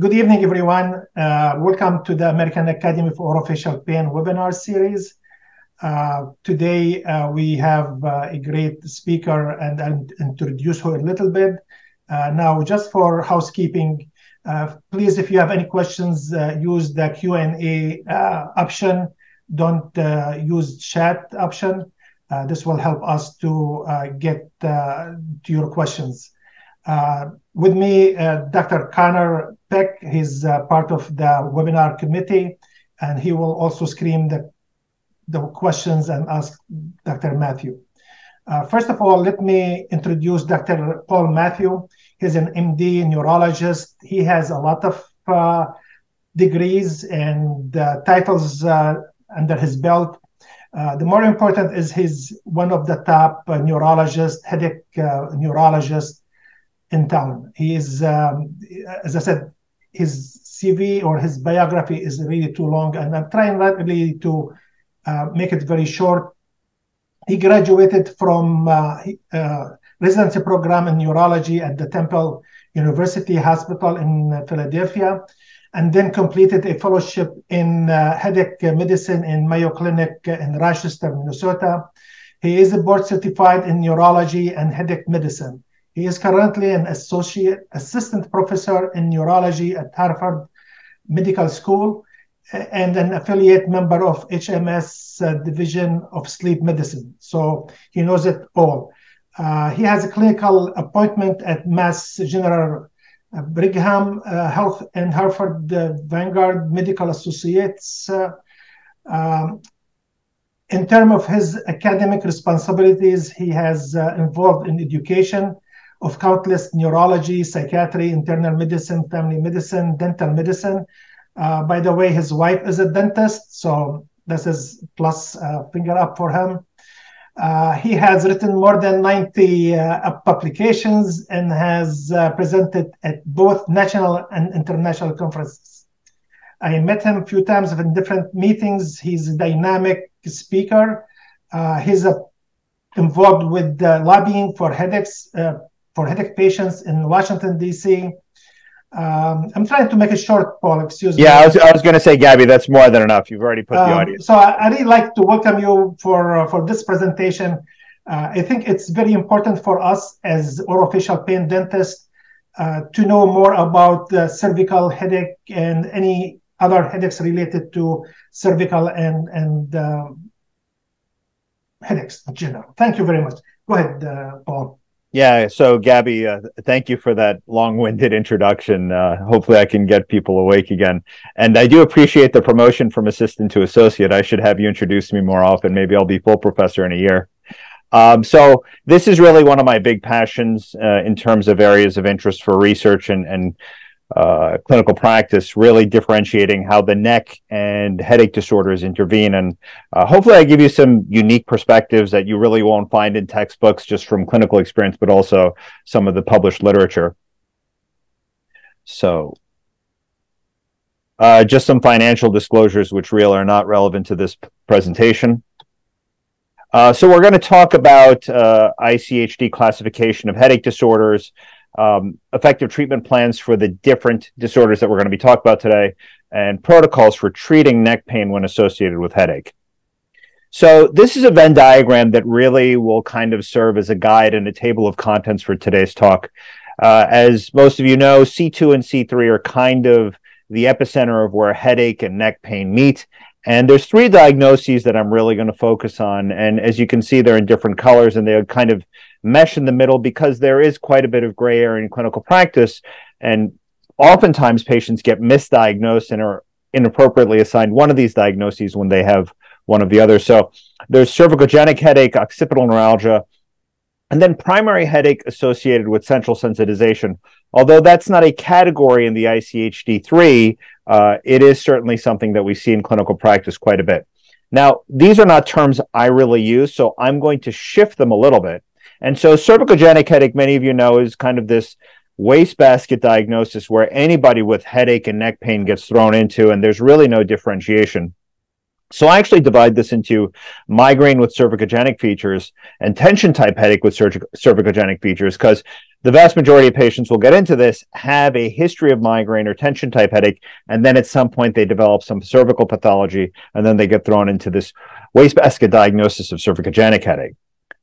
good evening, everyone. Uh, welcome to the American Academy for Orofacial Pain webinar series. Uh, today, uh, we have uh, a great speaker and I'll introduce her a little bit. Uh, now, just for housekeeping, uh, please, if you have any questions, use the Q&A option. Don't use chat option. this will help us to get to your questions. Uh, with me, uh, Dr. Connor Peck, he's uh, part of the webinar committee, and he will also screen the, the questions and ask Dr. Mathew. Uh, first of all, let me introduce Dr. Paul Mathew. He's an MD neurologist. He has a lot of uh, degrees and uh, titles under his belt. the more important is he's one of the top neurologists, headache neurologists in town. He is, um, as I said, his CV or his biography is really too long, and I'm trying really to uh, make it very short. He graduated from uh, uh, residency program in neurology at the Temple University Hospital in Philadelphia, and then completed a fellowship in uh, headache medicine in Mayo Clinic in Rochester, Minnesota. He is board certified in neurology and headache medicine. He is currently an associate assistant professor in neurology at Harvard Medical School and an affiliate member of HMS uh, Division of Sleep Medicine. So he knows it all. Uh, he has a clinical appointment at Mass General uh, Brigham uh, Health and Harvard uh, Vanguard Medical Associates. Uh, um, in terms of his academic responsibilities, he has involved in education of countless neurology, psychiatry, internal medicine, family medicine, dental medicine. Uh, by the way, his wife is a dentist, so this is plus uh, finger up for him. Uh, he has written more than 90 uh, publications and has uh, presented at both national and international conferences. I met him a few times in different meetings. He's a dynamic speaker. Uh, he's involved with lobbying for headaches for headache patients in Washington, D.C. Um, I'm trying to make it short, Paul. Excuse me. Yeah, I was, I was going to say, Gabby, that's more than enough. You've already put um, the audience. So I, I really like to welcome you for uh, for this presentation. Uh, I think it's very important for us as orofacial pain dentists uh, to know more about the cervical headache and any other headaches related to cervical and and um, headaches in general. Thank you very much. Go ahead, uh, Paul. Yeah. So, Gabby, uh, thank you for that long-winded introduction. Uh, hopefully, I can get people awake again. And I do appreciate the promotion from assistant to associate. I should have you introduce me more often. Maybe I'll be full professor in a year. Um, so, this is really one of my big passions uh, in terms of areas of interest for research and and uh, clinical practice, really differentiating how the neck and headache disorders intervene. And uh, hopefully, I give you some unique perspectives that you really won't find in textbooks just from clinical experience, but also some of the published literature. So, uh, just some financial disclosures, which really are not relevant to this presentation. Uh, so, we're going to talk about uh, ICHD classification of headache disorders um, effective treatment plans for the different disorders that we're going to be talking about today, and protocols for treating neck pain when associated with headache. So this is a Venn diagram that really will kind of serve as a guide and a table of contents for today's talk. Uh, as most of you know, C2 and C3 are kind of the epicenter of where headache and neck pain meet. And there's three diagnoses that I'm really going to focus on. And as you can see, they're in different colors and they kind of mesh in the middle because there is quite a bit of gray area in clinical practice. And oftentimes patients get misdiagnosed and are inappropriately assigned one of these diagnoses when they have one of the others. So there's cervicogenic headache, occipital neuralgia, and then primary headache associated with central sensitization. Although that's not a category in the ICHD3, uh, it is certainly something that we see in clinical practice quite a bit. Now, these are not terms I really use, so I'm going to shift them a little bit and so cervicogenic headache, many of you know, is kind of this wastebasket diagnosis where anybody with headache and neck pain gets thrown into, and there's really no differentiation. So I actually divide this into migraine with cervicogenic features and tension type headache with cervicogenic features because the vast majority of patients will get into this have a history of migraine or tension type headache and then at some point they develop some cervical pathology and then they get thrown into this wastebasket diagnosis of cervicogenic headache.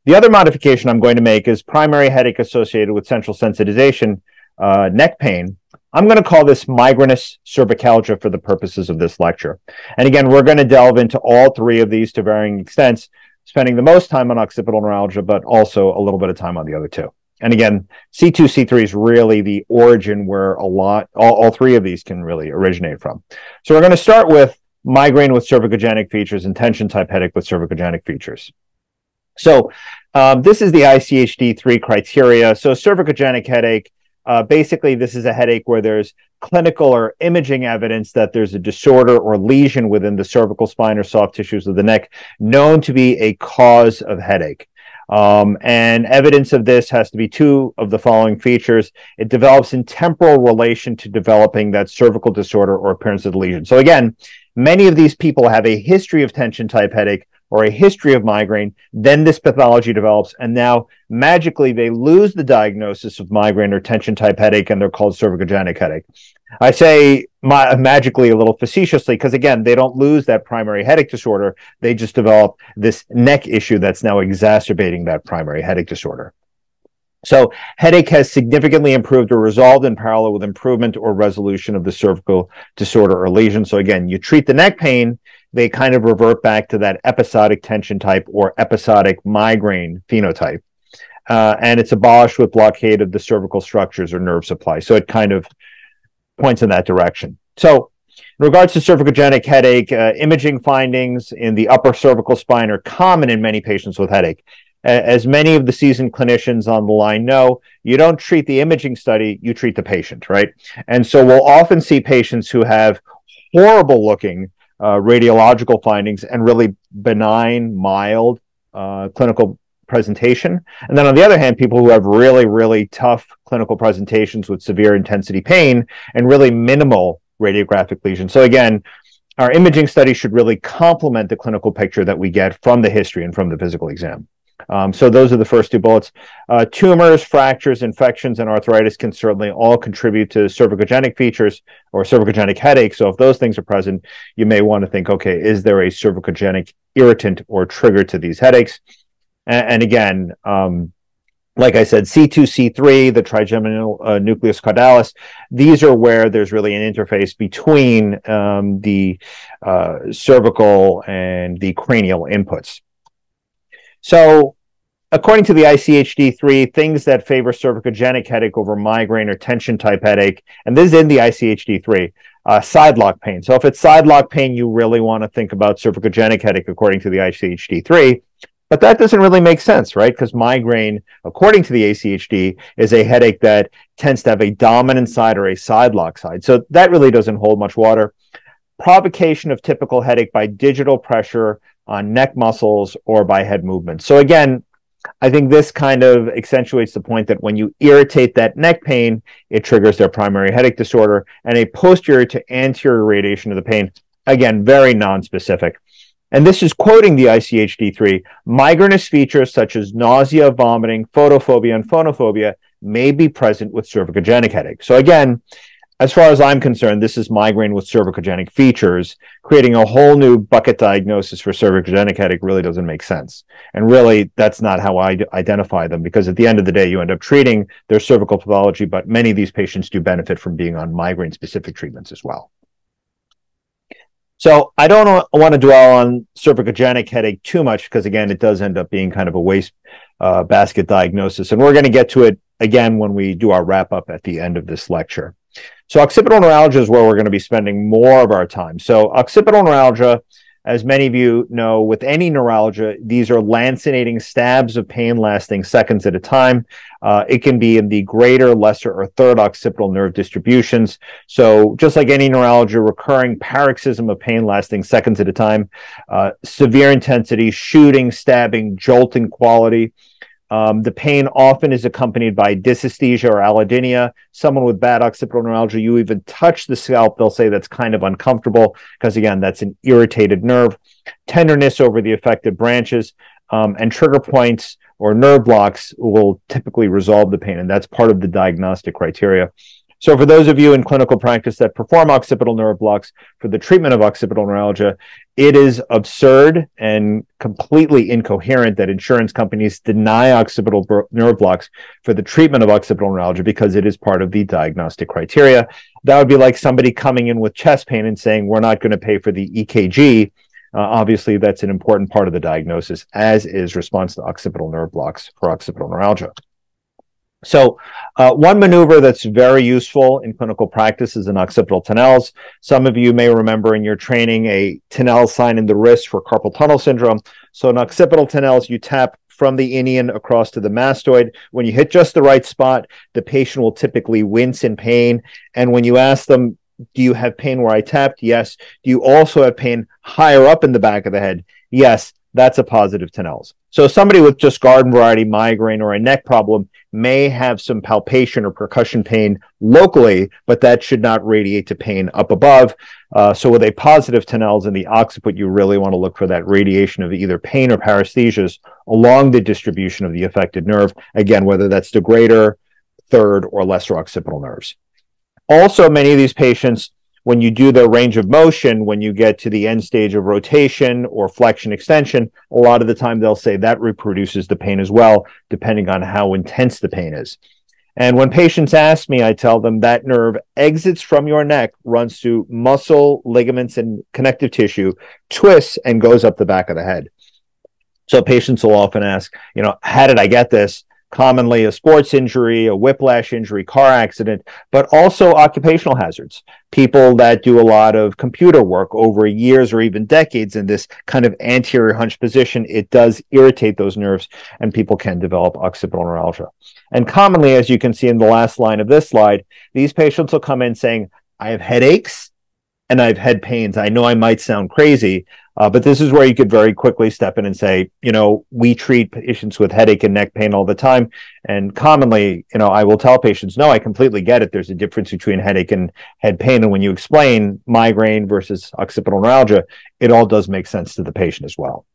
The other modification I'm going to make is primary headache associated with central sensitization, uh, neck pain. I'm going to call this migrainous cervicalgia for the purposes of this lecture. And again, we're going to delve into all three of these to varying extents, spending the most time on occipital neuralgia, but also a little bit of time on the other two. And again, C2, C3 is really the origin where a lot, all, all three of these can really originate from. So we're going to start with migraine with cervicogenic features and tension type headache with cervicogenic features. So um, this is the ICHD3 criteria. So cervicogenic headache, uh, basically this is a headache where there's clinical or imaging evidence that there's a disorder or lesion within the cervical spine or soft tissues of the neck known to be a cause of headache. Um, and evidence of this has to be two of the following features. It develops in temporal relation to developing that cervical disorder or appearance of the lesion. So again, many of these people have a history of tension type headache or a history of migraine, then this pathology develops, and now magically they lose the diagnosis of migraine or tension type headache, and they're called cervicogenic headache. I say ma- magically a little facetiously because again, they don't lose that primary headache disorder; they just develop this neck issue that's now exacerbating that primary headache disorder. So headache has significantly improved or resolved in parallel with improvement or resolution of the cervical disorder or lesion. So again, you treat the neck pain, they kind of revert back to that episodic tension type or episodic migraine phenotype. Uh, and it's abolished with blockade of the cervical structures or nerve supply. So it kind of points in that direction. So in regards to cervicogenic headache, uh, imaging findings in the upper cervical spine are common in many patients with headache. As many of the seasoned clinicians on the line know, you don't treat the imaging study, you treat the patient, right? And so we'll often see patients who have horrible looking uh, radiological findings and really benign, mild uh, clinical presentation. And then on the other hand, people who have really, really tough clinical presentations with severe intensity pain and really minimal radiographic lesions. So again, our imaging study should really complement the clinical picture that we get from the history and from the physical exam. Um, so those are the first two bullets. Uh, tumors, fractures, infections, and arthritis can certainly all contribute to cervicogenic features or cervicogenic headaches. So if those things are present, you may want to think, okay, is there a cervicogenic irritant or trigger to these headaches? And, and again, um, like I said, C2, C3, the trigeminal uh, nucleus caudalis, these are where there's really an interface between um, the uh, cervical and the cranial inputs. So, according to the ICHD3, things that favor cervicogenic headache over migraine or tension type headache, and this is in the ICHD3, uh, side lock pain. So, if it's side lock pain, you really want to think about cervicogenic headache according to the ICHD3. But that doesn't really make sense, right? Because migraine, according to the ICHD, is a headache that tends to have a dominant side or a side lock side. So that really doesn't hold much water. Provocation of typical headache by digital pressure on neck muscles or by head movements. So again, I think this kind of accentuates the point that when you irritate that neck pain, it triggers their primary headache disorder and a posterior to anterior radiation of the pain. Again, very non-specific. And this is quoting the ICHD3. Migrainous features such as nausea, vomiting, photophobia, and phonophobia may be present with cervicogenic headache. So again, as far as I'm concerned, this is migraine with cervicogenic features. Creating a whole new bucket diagnosis for cervicogenic headache really doesn't make sense. And really, that's not how I identify them because at the end of the day, you end up treating their cervical pathology, but many of these patients do benefit from being on migraine specific treatments as well. So I don't want to dwell on cervicogenic headache too much because again, it does end up being kind of a waste uh, basket diagnosis. And we're going to get to it again when we do our wrap up at the end of this lecture. So occipital neuralgia is where we're going to be spending more of our time. So occipital neuralgia, as many of you know, with any neuralgia, these are lancinating stabs of pain lasting seconds at a time. Uh, it can be in the greater, lesser, or third occipital nerve distributions. So just like any neuralgia, recurring paroxysm of pain lasting seconds at a time, uh, severe intensity, shooting, stabbing, jolting quality Um, the pain often is accompanied by dysesthesia or allodynia. Someone with bad occipital neuralgia, you even touch the scalp, they'll say that's kind of uncomfortable because, again, that's an irritated nerve. Tenderness over the affected branches um, and trigger points or nerve blocks will typically resolve the pain, and that's part of the diagnostic criteria. So for those of you in clinical practice that perform occipital nerve blocks for the treatment of occipital neuralgia, it is absurd and completely incoherent that insurance companies deny occipital nerve blocks for the treatment of occipital neuralgia because it is part of the diagnostic criteria. That would be like somebody coming in with chest pain and saying, we're not going to pay for the EKG. Uh, obviously, that's an important part of the diagnosis, as is response to occipital nerve blocks for occipital neuralgia. So uh, one maneuver that's very useful in clinical practice is an occipital Tinel's. Some of you may remember in your training a Tinel sign in the wrist for carpal tunnel syndrome. So an occipital Tinel's, you tap from the inion across to the mastoid. When you hit just the right spot, the patient will typically wince in pain. And when you ask them, do you have pain where I tapped? Yes. Do you also have pain higher up in the back of the head? Yes that's a positive Tinel's. So somebody with just garden variety migraine or a neck problem may have some palpation or percussion pain locally, but that should not radiate to pain up above. Uh, so with a positive Tinel's in the occiput, you really want to look for that radiation of either pain or paresthesias along the distribution of the affected nerve. Again, whether that's the greater, third, or lesser occipital nerves. Also, many of these patients when you do the range of motion, when you get to the end stage of rotation or flexion extension, a lot of the time they'll say that reproduces the pain as well, depending on how intense the pain is. And when patients ask me, I tell them that nerve exits from your neck, runs through muscle, ligaments, and connective tissue, twists, and goes up the back of the head. So patients will often ask, you know, how did I get this? Commonly a sports injury, a whiplash injury, car accident, but also occupational hazards. People that do a lot of computer work over years or even decades in this kind of anterior hunch position, it does irritate those nerves and people can develop occipital neuralgia. And commonly, as you can see in the last line of this slide, these patients will come in saying, I have headaches and I've had pains. I know I might sound crazy, uh, but this is where you could very quickly step in and say, you know, we treat patients with headache and neck pain all the time. And commonly, you know, I will tell patients, no, I completely get it. There's a difference between headache and head pain. And when you explain migraine versus occipital neuralgia, it all does make sense to the patient as well.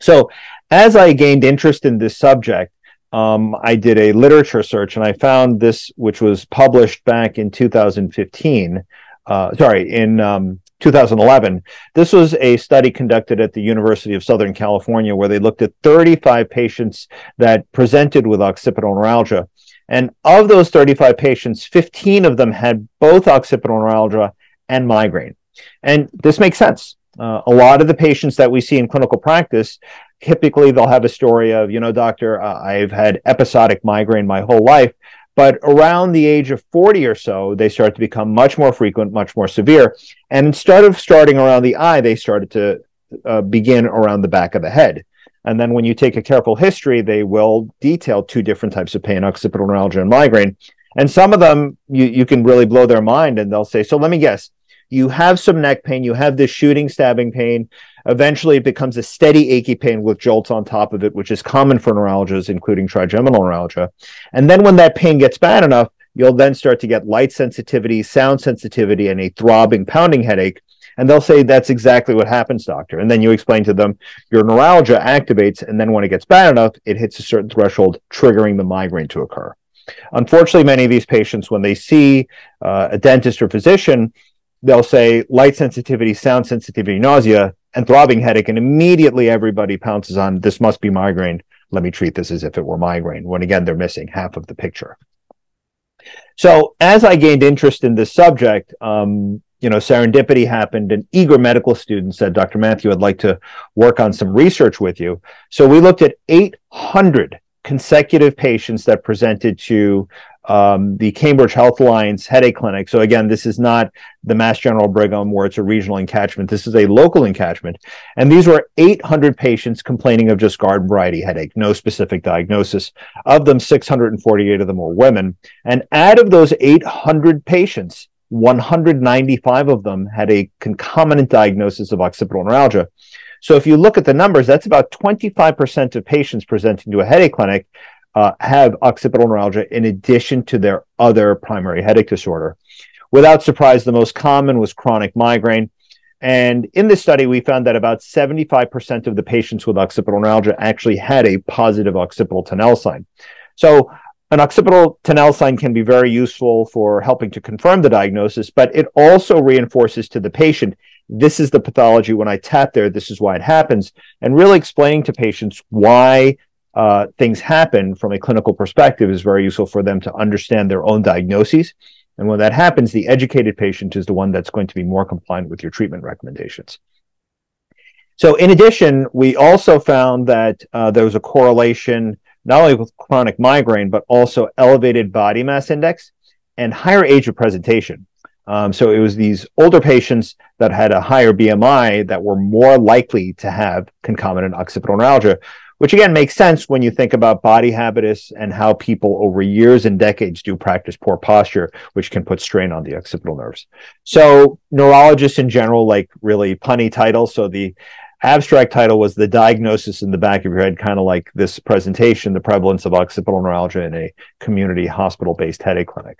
So as I gained interest in this subject, um, I did a literature search and I found this, which was published back in 2015. Uh, sorry, in um, 2011. This was a study conducted at the University of Southern California where they looked at 35 patients that presented with occipital neuralgia. And of those 35 patients, 15 of them had both occipital neuralgia and migraine. And this makes sense. Uh, a lot of the patients that we see in clinical practice, typically they'll have a story of, you know, doctor, uh, I've had episodic migraine my whole life. But around the age of 40 or so, they start to become much more frequent, much more severe. And instead of starting around the eye, they started to uh, begin around the back of the head. And then when you take a careful history, they will detail two different types of pain, occipital neuralgia and migraine. And some of them, you, you can really blow their mind and they'll say, so let me guess, you have some neck pain, you have this shooting, stabbing pain. Eventually, it becomes a steady, achy pain with jolts on top of it, which is common for neuralgias, including trigeminal neuralgia. And then, when that pain gets bad enough, you'll then start to get light sensitivity, sound sensitivity, and a throbbing, pounding headache. And they'll say, That's exactly what happens, doctor. And then you explain to them, Your neuralgia activates, and then when it gets bad enough, it hits a certain threshold, triggering the migraine to occur. Unfortunately, many of these patients, when they see uh, a dentist or physician, they'll say light sensitivity, sound sensitivity, nausea, and throbbing headache, and immediately everybody pounces on this must be migraine. Let me treat this as if it were migraine, when again, they're missing half of the picture. So as I gained interest in this subject, um, you know, serendipity happened. An eager medical student said, Dr. Mathew, I'd like to work on some research with you. So we looked at 800 consecutive patients that presented to um, the Cambridge Health Alliance headache clinic. So again, this is not the Mass General Brigham where it's a regional encatchment. This is a local encatchment. And these were 800 patients complaining of just garden variety headache, no specific diagnosis. Of them, 648 of them were women. And out of those 800 patients, 195 of them had a concomitant diagnosis of occipital neuralgia. So if you look at the numbers, that's about 25% of patients presenting to a headache clinic uh, have occipital neuralgia in addition to their other primary headache disorder. Without surprise, the most common was chronic migraine. And in this study, we found that about 75% of the patients with occipital neuralgia actually had a positive occipital Tinel sign. So an occipital Tinel sign can be very useful for helping to confirm the diagnosis, but it also reinforces to the patient this is the pathology when I tap there, this is why it happens, and really explaining to patients why uh, things happen from a clinical perspective is very useful for them to understand their own diagnoses. And when that happens, the educated patient is the one that's going to be more compliant with your treatment recommendations. So, in addition, we also found that uh, there was a correlation not only with chronic migraine, but also elevated body mass index and higher age of presentation. Um, so it was these older patients that had a higher BMI that were more likely to have concomitant occipital neuralgia, which again makes sense when you think about body habitus and how people over years and decades do practice poor posture, which can put strain on the occipital nerves. So neurologists in general like really punny titles. So the abstract title was the diagnosis in the back of your head, kind of like this presentation, the prevalence of occipital neuralgia in a community hospital-based headache clinic.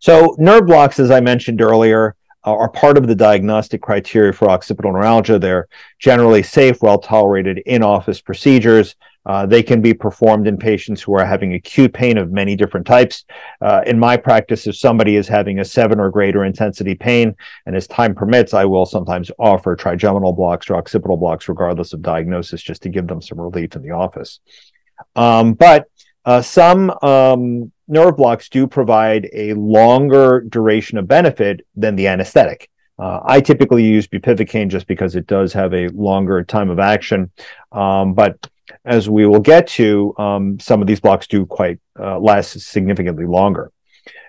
So nerve blocks, as I mentioned earlier, are part of the diagnostic criteria for occipital neuralgia. They're generally safe, well tolerated in office procedures. Uh, they can be performed in patients who are having acute pain of many different types. Uh, in my practice, if somebody is having a seven or greater intensity pain, and as time permits, I will sometimes offer trigeminal blocks or occipital blocks, regardless of diagnosis, just to give them some relief in the office. Um, but uh, some um, nerve blocks do provide a longer duration of benefit than the anesthetic. Uh, I typically use bupivacaine just because it does have a longer time of action. Um, but as we will get to, um, some of these blocks do quite uh, last significantly longer.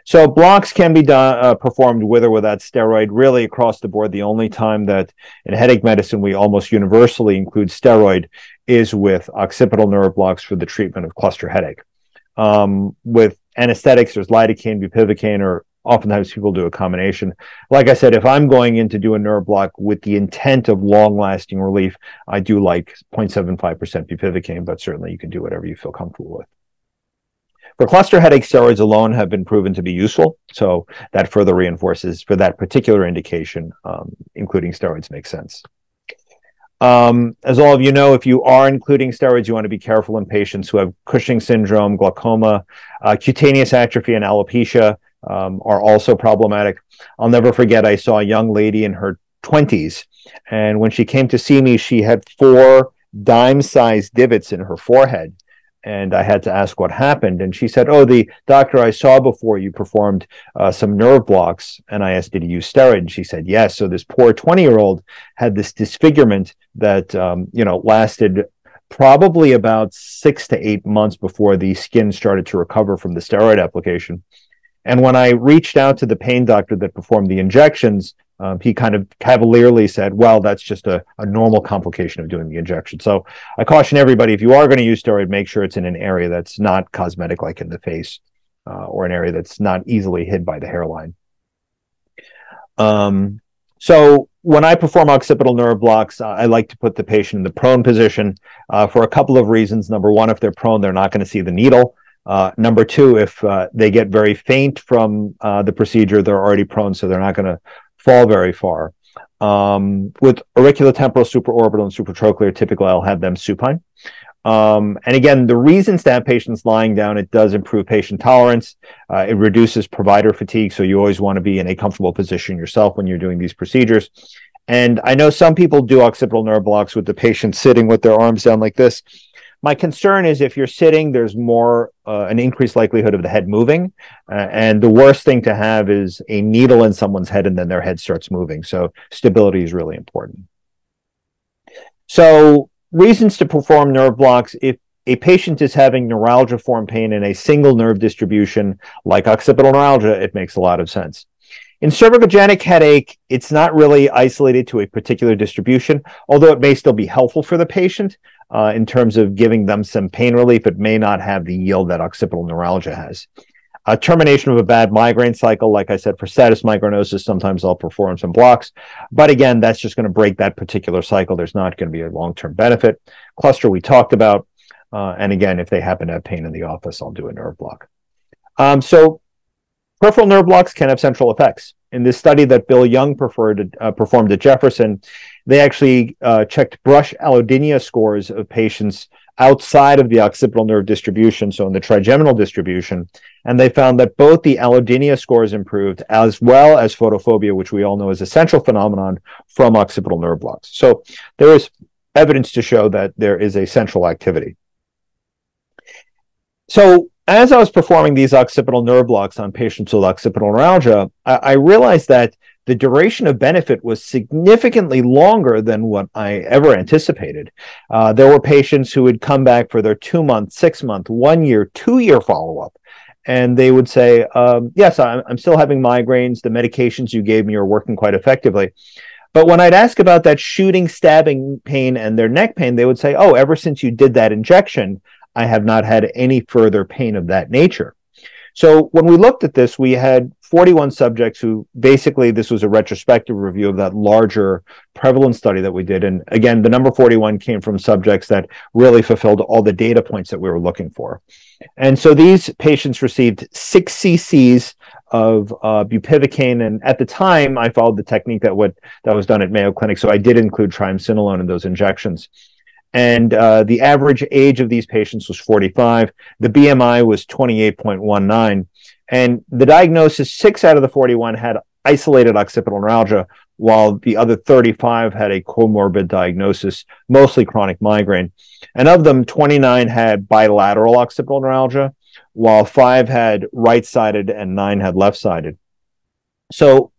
So blocks can be done, uh, performed with or without steroid, really across the board. The only time that in headache medicine we almost universally include steroid is with occipital nerve blocks for the treatment of cluster headache. Um, with anesthetics, there's lidocaine, bupivacaine, or oftentimes people do a combination. Like I said, if I'm going in to do a nerve block with the intent of long lasting relief, I do like 0.75% bupivacaine, but certainly you can do whatever you feel comfortable with. For cluster headache, steroids alone have been proven to be useful. So that further reinforces for that particular indication, um, including steroids makes sense. Um, as all of you know, if you are including steroids, you want to be careful in patients who have Cushing syndrome, glaucoma, uh, cutaneous atrophy, and alopecia um, are also problematic. I'll never forget, I saw a young lady in her 20s, and when she came to see me, she had four dime sized divots in her forehead. And I had to ask what happened. And she said, Oh, the doctor I saw before you performed uh, some nerve blocks. And I asked, Did he use steroid? And she said, Yes. So this poor 20 year old had this disfigurement that, um, you know, lasted probably about six to eight months before the skin started to recover from the steroid application. And when I reached out to the pain doctor that performed the injections, um, he kind of cavalierly said, well, that's just a, a normal complication of doing the injection. So I caution everybody, if you are going to use steroid, make sure it's in an area that's not cosmetic, like in the face, uh, or an area that's not easily hid by the hairline. Um, so when I perform occipital nerve blocks, uh, I like to put the patient in the prone position uh, for a couple of reasons. Number one, if they're prone, they're not going to see the needle. Uh, number two, if uh, they get very faint from uh, the procedure, they're already prone, so they're not going to fall very far. Um, with auriculotemporal, supraorbital, and supratrochlear, typically I'll have them supine. Um, and again, the reasons to have patients lying down, it does improve patient tolerance. Uh, it reduces provider fatigue. So you always want to be in a comfortable position yourself when you're doing these procedures. And I know some people do occipital nerve blocks with the patient sitting with their arms down like this. My concern is if you're sitting, there's more uh, an increased likelihood of the head moving, uh, and the worst thing to have is a needle in someone's head and then their head starts moving. So stability is really important. So reasons to perform nerve blocks if a patient is having neuralgiform pain in a single nerve distribution like occipital neuralgia, it makes a lot of sense. In cervicogenic headache, it's not really isolated to a particular distribution, although it may still be helpful for the patient uh, in terms of giving them some pain relief. It may not have the yield that occipital neuralgia has. a termination of a bad migraine cycle. Like I said, for status migrainosus, sometimes I'll perform some blocks. But again, that's just going to break that particular cycle. There's not going to be a long term benefit. Cluster, we talked about. Uh, and again, if they happen to have pain in the office, I'll do a nerve block. Um, so peripheral nerve blocks can have central effects. In this study that Bill Young preferred, uh, performed at Jefferson, they actually uh, checked brush allodynia scores of patients outside of the occipital nerve distribution, so in the trigeminal distribution, and they found that both the allodynia scores improved as well as photophobia, which we all know is a central phenomenon from occipital nerve blocks. So there is evidence to show that there is a central activity. So as I was performing these occipital nerve blocks on patients with occipital neuralgia, I, I realized that the duration of benefit was significantly longer than what I ever anticipated. Uh, there were patients who would come back for their two month, six month, one year, two year follow up. And they would say, um, Yes, I'm, I'm still having migraines. The medications you gave me are working quite effectively. But when I'd ask about that shooting, stabbing pain and their neck pain, they would say, Oh, ever since you did that injection, I have not had any further pain of that nature. So when we looked at this, we had 41 subjects who basically this was a retrospective review of that larger prevalence study that we did. And again, the number 41 came from subjects that really fulfilled all the data points that we were looking for. And so these patients received six cc's of uh, bupivacaine. And at the time, I followed the technique that what that was done at Mayo Clinic. So I did include triamcinolone in those injections and uh, the average age of these patients was 45. The BMI was 28.19, and the diagnosis: six out of the 41 had isolated occipital neuralgia, while the other 35 had a comorbid diagnosis, mostly chronic migraine. And of them, 29 had bilateral occipital neuralgia, while five had right-sided and nine had left-sided. So,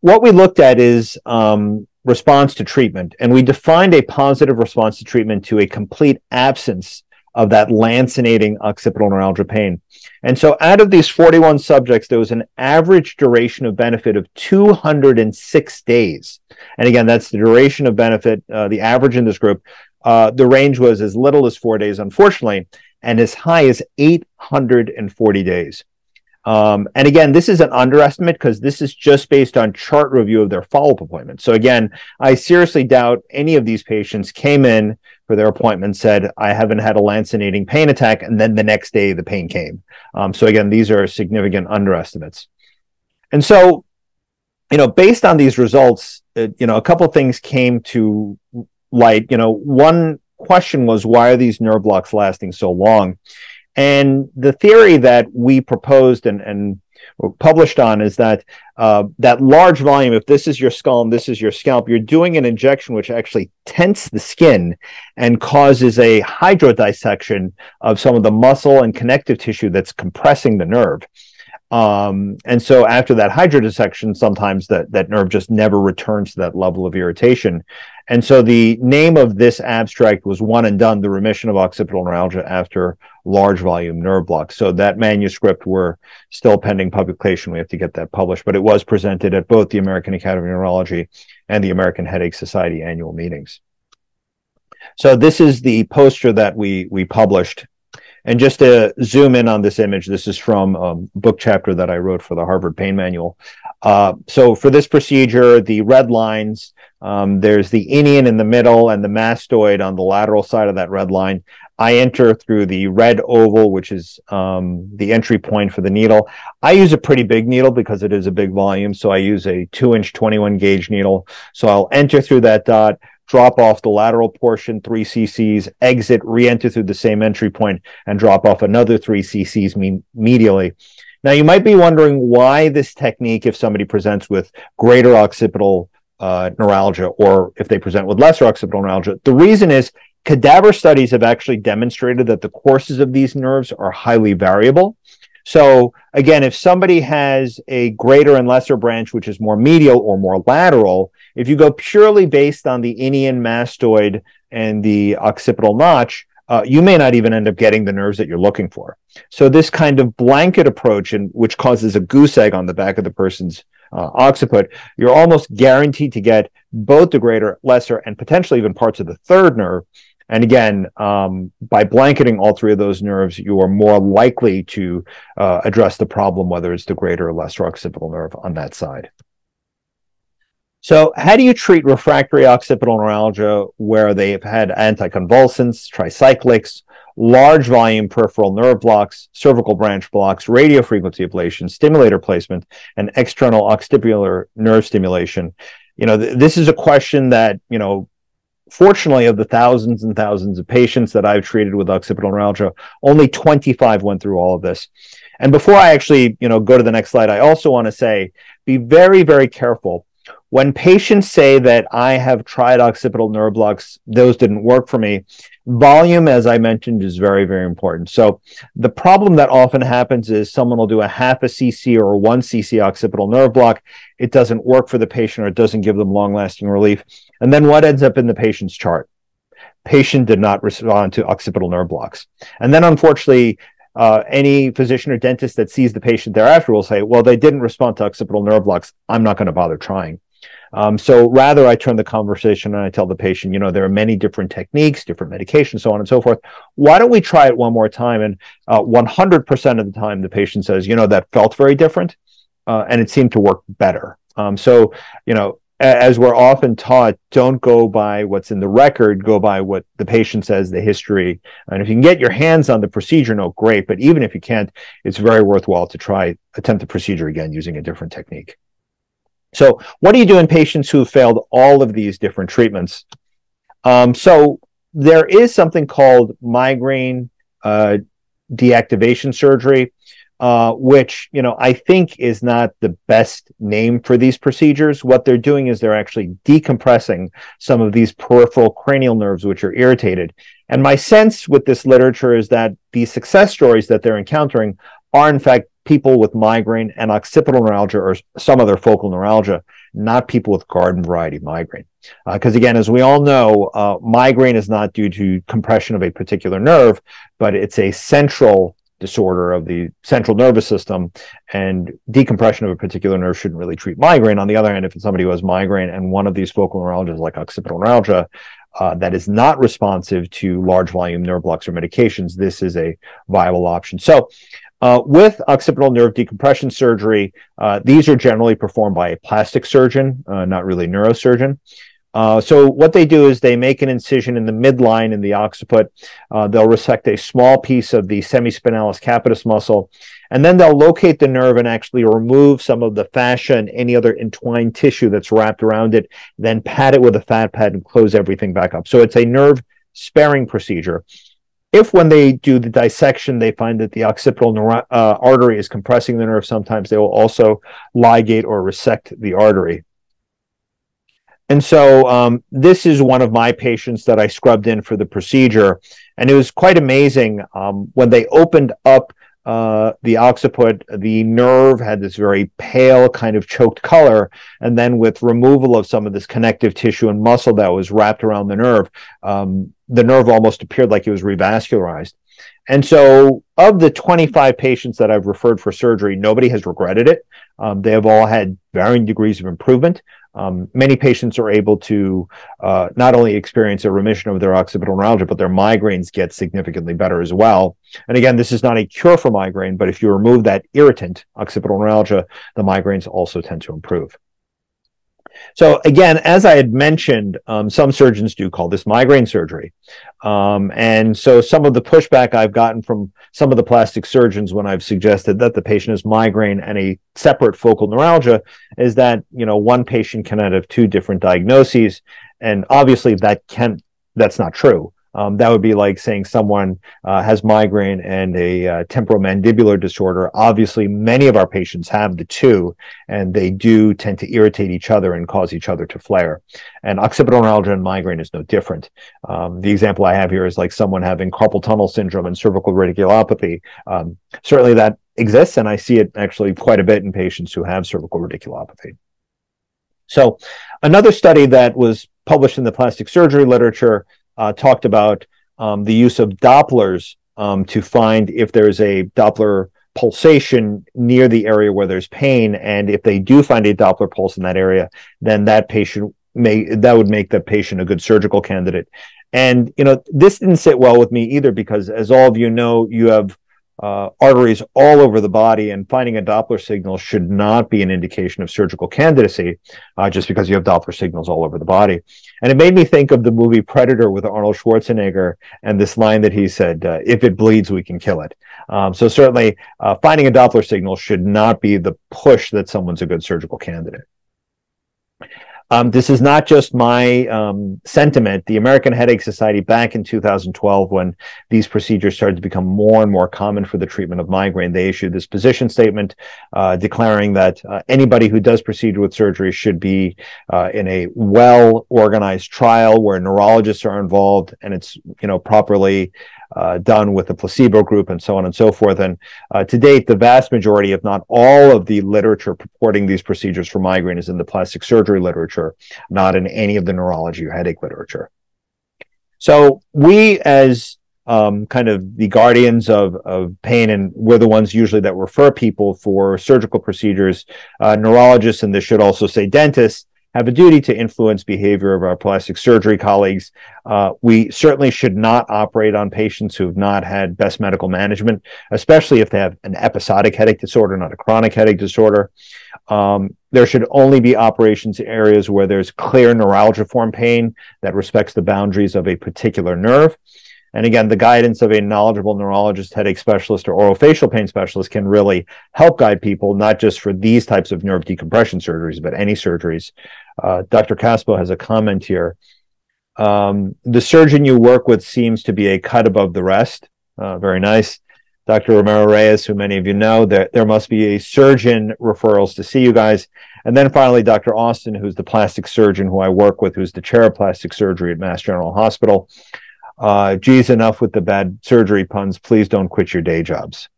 what we looked at is um, response to treatment. And we defined a positive response to treatment to a complete absence of that lancinating occipital neuralgia pain. And so out of these 41 subjects, there was an average duration of benefit of 206 days. And again, that's the duration of benefit, uh, the average in this group. Uh, the range was as little as four days, unfortunately, and as high as 840 days. Um, and again, this is an underestimate because this is just based on chart review of their follow-up appointment. So again, I seriously doubt any of these patients came in for their appointment, said, I haven't had a lancinating pain attack, and then the next day the pain came. Um, so again, these are significant underestimates. And so, you know, based on these results, uh, you know, a couple things came to light. You know, one question was, why are these nerve blocks lasting so long? And the theory that we proposed and, and published on is that uh, that large volume, if this is your skull and this is your scalp, you're doing an injection which actually tents the skin and causes a hydrodissection of some of the muscle and connective tissue that's compressing the nerve. Um, and so after that hydrodissection, sometimes that, that nerve just never returns to that level of irritation. And so the name of this abstract was One and Done, the remission of occipital neuralgia after large volume nerve block. So that manuscript we're still pending publication. We have to get that published, but it was presented at both the American Academy of Neurology and the American Headache Society annual meetings. So this is the poster that we we published. And just to zoom in on this image, this is from a book chapter that I wrote for the Harvard Pain Manual. Uh, so for this procedure, the red lines um, there's the inion in the middle and the mastoid on the lateral side of that red line. I enter through the red oval, which is um, the entry point for the needle. I use a pretty big needle because it is a big volume. So I use a two inch 21 gauge needle. So I'll enter through that dot, drop off the lateral portion, three cc's, exit, re-enter through the same entry point and drop off another three cc's me- medially. Now you might be wondering why this technique, if somebody presents with greater occipital uh, neuralgia or if they present with lesser occipital neuralgia. The reason is cadaver studies have actually demonstrated that the courses of these nerves are highly variable. So again, if somebody has a greater and lesser branch, which is more medial or more lateral, if you go purely based on the inion mastoid and the occipital notch, uh, you may not even end up getting the nerves that you're looking for. So this kind of blanket approach, in, which causes a goose egg on the back of the person's uh, occiput, you're almost guaranteed to get both the greater, lesser, and potentially even parts of the third nerve. And again, um, by blanketing all three of those nerves, you are more likely to uh, address the problem, whether it's the greater or lesser occipital nerve on that side. So, how do you treat refractory occipital neuralgia where they have had anticonvulsants, tricyclics, large volume peripheral nerve blocks, cervical branch blocks, radiofrequency ablation, stimulator placement, and external occipital nerve stimulation? You know, th- this is a question that, you know, fortunately, of the thousands and thousands of patients that I've treated with occipital neuralgia, only 25 went through all of this. And before I actually, you know, go to the next slide, I also want to say, be very, very careful. When patients say that I have tried occipital nerve blocks, those didn't work for me. Volume, as I mentioned, is very, very important. So the problem that often happens is someone will do a half a cc or one cc occipital nerve block. It doesn't work for the patient or it doesn't give them long lasting relief. And then what ends up in the patient's chart? Patient did not respond to occipital nerve blocks. And then unfortunately, uh, any physician or dentist that sees the patient thereafter will say, well, they didn't respond to occipital nerve blocks. I'm not going to bother trying. Um, so rather, I turn the conversation and I tell the patient, you know, there are many different techniques, different medications, so on and so forth. Why don't we try it one more time? And uh, 100% of the time, the patient says, you know, that felt very different uh, and it seemed to work better. Um, so, you know, as we're often taught, don't go by what's in the record, go by what the patient says, the history. And if you can get your hands on the procedure, no, great. But even if you can't, it's very worthwhile to try, attempt the procedure again using a different technique. So, what do you do in patients who have failed all of these different treatments? Um, so, there is something called migraine uh, deactivation surgery, uh, which you know I think is not the best name for these procedures. What they're doing is they're actually decompressing some of these peripheral cranial nerves which are irritated. And my sense with this literature is that the success stories that they're encountering are in fact people with migraine and occipital neuralgia or some other focal neuralgia, not people with garden variety migraine. Because uh, again, as we all know, uh, migraine is not due to compression of a particular nerve, but it's a central disorder of the central nervous system and decompression of a particular nerve shouldn't really treat migraine. On the other hand, if it's somebody who has migraine and one of these focal neuralgias like occipital neuralgia, uh, that is not responsive to large volume nerve blocks or medications, this is a viable option. So uh, with occipital nerve decompression surgery, uh, these are generally performed by a plastic surgeon, uh, not really neurosurgeon. Uh, so what they do is they make an incision in the midline in the occiput. Uh, they'll resect a small piece of the semispinalis capitis muscle, and then they'll locate the nerve and actually remove some of the fascia and any other entwined tissue that's wrapped around it, then pad it with a fat pad and close everything back up. So it's a nerve sparing procedure. If when they do the dissection, they find that the occipital neuro- uh, artery is compressing the nerve, sometimes they will also ligate or resect the artery. And so um, this is one of my patients that I scrubbed in for the procedure. And it was quite amazing um, when they opened up uh, the occiput, the nerve had this very pale kind of choked color. And then with removal of some of this connective tissue and muscle that was wrapped around the nerve, um, the nerve almost appeared like it was revascularized. And so, of the 25 patients that I've referred for surgery, nobody has regretted it. Um, they have all had varying degrees of improvement. Um, many patients are able to uh, not only experience a remission of their occipital neuralgia, but their migraines get significantly better as well. And again, this is not a cure for migraine, but if you remove that irritant, occipital neuralgia, the migraines also tend to improve. So again, as I had mentioned, um, some surgeons do call this migraine surgery. Um, and so some of the pushback I've gotten from some of the plastic surgeons when I've suggested that the patient has migraine and a separate focal neuralgia is that, you know, one patient can have two different diagnoses. And obviously that can, that's not true. Um, that would be like saying someone uh, has migraine and a uh, temporomandibular disorder. Obviously, many of our patients have the two, and they do tend to irritate each other and cause each other to flare. And occipital neuralgia and migraine is no different. Um, the example I have here is like someone having carpal tunnel syndrome and cervical radiculopathy. Um, certainly, that exists, and I see it actually quite a bit in patients who have cervical radiculopathy. So, another study that was published in the plastic surgery literature uh, talked about um, the use of Dopplers um, to find if there's a Doppler pulsation near the area where there's pain. And if they do find a Doppler pulse in that area, then that patient may that would make the patient a good surgical candidate. And you know, this didn't sit well with me either because, as all of you know, you have uh, arteries all over the body, and finding a Doppler signal should not be an indication of surgical candidacy, uh, just because you have Doppler signals all over the body. And it made me think of the movie Predator with Arnold Schwarzenegger and this line that he said, uh, "If it bleeds, we can kill it." Um, so certainly, uh, finding a Doppler signal should not be the push that someone's a good surgical candidate. Um, this is not just my um, sentiment. The American Headache Society, back in 2012, when these procedures started to become more and more common for the treatment of migraine, they issued this position statement uh, declaring that uh, anybody who does procedure with surgery should be uh, in a well organized trial where neurologists are involved and it's you know properly uh, done with the placebo group and so on and so forth. And uh, to date, the vast majority, if not all of the literature purporting these procedures for migraine is in the plastic surgery literature, not in any of the neurology or headache literature. So we as um, kind of the guardians of, of pain, and we're the ones usually that refer people for surgical procedures, uh, neurologists, and this should also say dentists, have a duty to influence behavior of our plastic surgery colleagues. Uh, we certainly should not operate on patients who have not had best medical management, especially if they have an episodic headache disorder, not a chronic headache disorder. Um, there should only be operations in areas where there's clear neuralgiform pain that respects the boundaries of a particular nerve. And again, the guidance of a knowledgeable neurologist, headache specialist, or orofacial pain specialist can really help guide people, not just for these types of nerve decompression surgeries, but any surgeries. Uh, Dr. Caspo has a comment here. Um, the surgeon you work with seems to be a cut above the rest. Uh, very nice. Dr. Romero Reyes, who many of you know, there, there must be a surgeon referrals to see you guys. And then finally, Dr. Austen, who's the plastic surgeon who I work with, who's the chair of plastic surgery at Mass General Hospital uh, geez, enough with the bad surgery puns. Please don't quit your day jobs.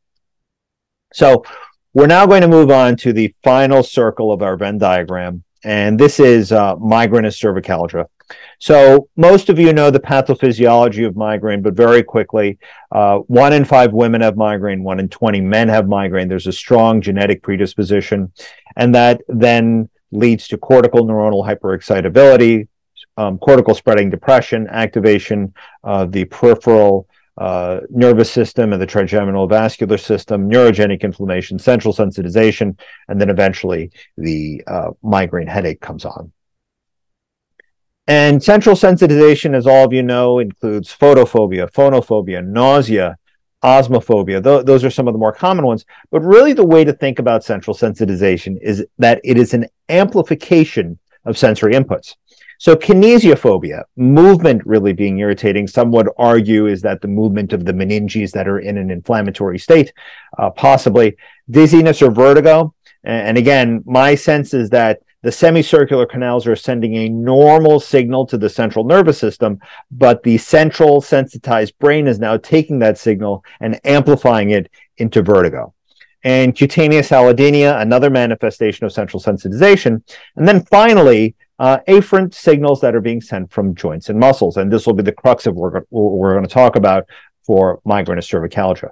So we're now going to move on to the final circle of our Venn diagram. And this is uh, migrainous cervicalgia. So most of you know the pathophysiology of migraine, but very quickly, uh, one in five women have migraine, one in 20 men have migraine. There's a strong genetic predisposition, and that then leads to cortical neuronal hyperexcitability, um, cortical spreading depression, activation of the peripheral uh, nervous system and the trigeminal vascular system, neurogenic inflammation, central sensitization, and then eventually the uh, migraine headache comes on. And central sensitization, as all of you know, includes photophobia, phonophobia, nausea, osmophobia. Th- those are some of the more common ones. But really, the way to think about central sensitization is that it is an amplification of sensory inputs. So kinesiophobia, movement really being irritating, some would argue is that the movement of the meninges that are in an inflammatory state, uh, possibly dizziness or vertigo. And again, my sense is that the semicircular canals are sending a normal signal to the central nervous system, but the central sensitized brain is now taking that signal and amplifying it into vertigo and cutaneous allodynia, another manifestation of central sensitization. And then finally, uh, afferent signals that are being sent from joints and muscles. And this will be the crux of what we're, going to talk about for migrainous cervicalgia.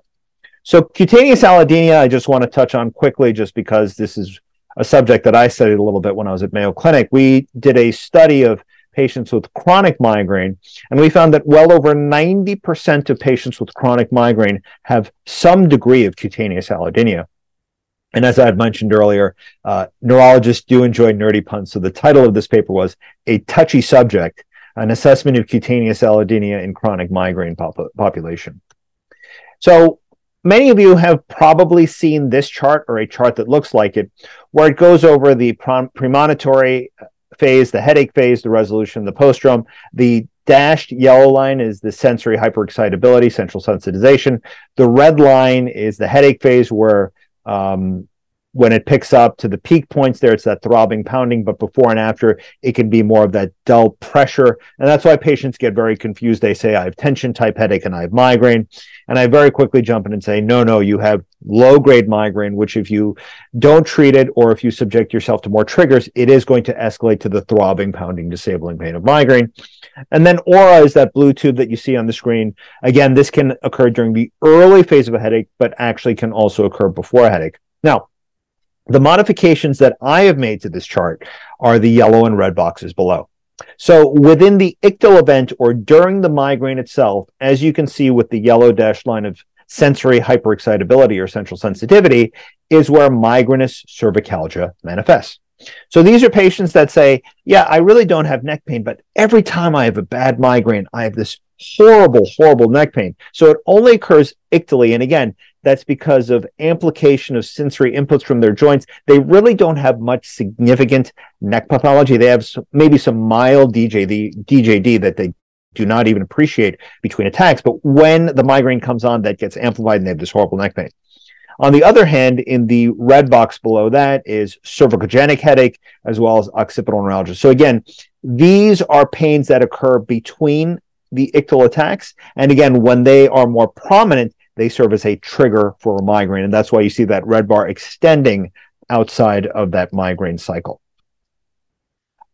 So cutaneous allodynia, I just want to touch on quickly just because this is a subject that I studied a little bit when I was at Mayo Clinic. We did a study of patients with chronic migraine, and we found that well over 90% of patients with chronic migraine have some degree of cutaneous allodynia. And as I had mentioned earlier, uh, neurologists do enjoy nerdy puns. So the title of this paper was A Touchy Subject, an assessment of cutaneous allodynia in chronic migraine pop- population. So many of you have probably seen this chart or a chart that looks like it, where it goes over the premonitory phase, the headache phase, the resolution, the postdrome. The dashed yellow line is the sensory hyperexcitability, central sensitization. The red line is the headache phase where um, when it picks up to the peak points there, it's that throbbing, pounding, but before and after, it can be more of that dull pressure. And that's why patients get very confused. They say, I have tension type headache and I have migraine. And I very quickly jump in and say, no, no, you have low grade migraine, which if you don't treat it or if you subject yourself to more triggers, it is going to escalate to the throbbing, pounding, disabling pain of migraine. And then aura is that blue tube that you see on the screen. Again, this can occur during the early phase of a headache, but actually can also occur before a headache. Now, the modifications that I have made to this chart are the yellow and red boxes below. So within the ictal event or during the migraine itself, as you can see with the yellow dashed line of sensory hyperexcitability or central sensitivity, is where migrainous cervicalgia manifests. So these are patients that say, yeah, I really don't have neck pain, but every time I have a bad migraine, I have this horrible, horrible neck pain. So it only occurs ictally. And again, that's because of amplification of sensory inputs from their joints. They really don't have much significant neck pathology. They have some, maybe some mild DJD, DJD that they do not even appreciate between attacks. But when the migraine comes on, that gets amplified and they have this horrible neck pain. On the other hand, in the red box below that is cervicogenic headache as well as occipital neuralgia. So again, these are pains that occur between the ictal attacks. And again, when they are more prominent, they serve as a trigger for a migraine. And that's why you see that red bar extending outside of that migraine cycle.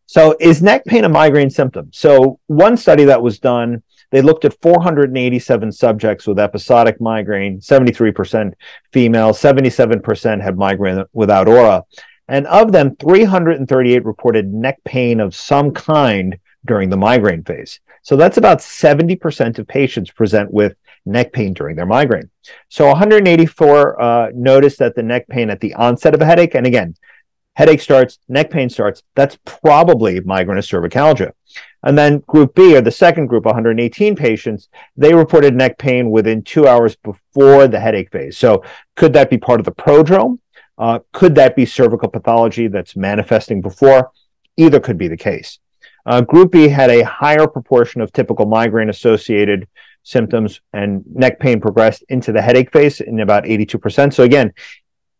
So is neck pain a migraine symptom? So one study that was done, they looked at 487 subjects with episodic migraine, 73% female, 77% had migraine without aura. And of them, 338 reported neck pain of some kind during the migraine phase. So that's about 70% of patients present with neck pain during their migraine. So 184 uh, noticed that the neck pain at the onset of a headache, and again, headache starts, neck pain starts, that's probably migraine cervicalgia. And then group B, or the second group, 118 patients, they reported neck pain within two hours before the headache phase. So could that be part of the prodrome? Uh, could that be cervical pathology that's manifesting before? Either could be the case. Uh, group B had a higher proportion of typical migraine associated symptoms and neck pain progressed into the headache phase in about 82%. So again,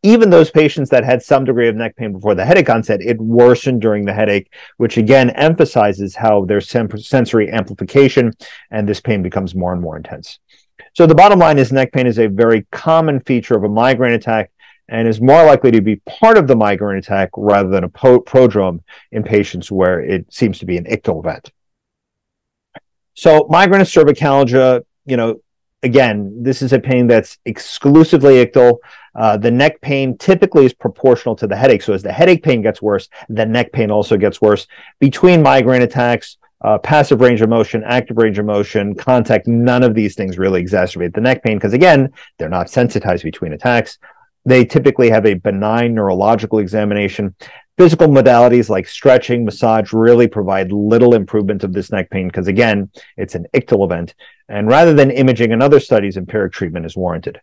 even those patients that had some degree of neck pain before the headache onset, it worsened during the headache, which again emphasizes how there's sensory amplification and this pain becomes more and more intense. So the bottom line is neck pain is a very common feature of a migraine attack and is more likely to be part of the migraine attack rather than a prodrome in patients where it seems to be an ictal event. So migraine and cervicalgia, you know, again, this is a pain that's exclusively ictal. Uh, the neck pain typically is proportional to the headache. So as the headache pain gets worse, the neck pain also gets worse. Between migraine attacks, uh, passive range of motion, active range of motion, contact, none of these things really exacerbate the neck pain because, again, they're not sensitized between attacks. They typically have a benign neurological examination. Physical modalities like stretching, massage really provide little improvement of this neck pain because, again, it's an ictal event. And rather than imaging and other studies, empiric treatment is warranted.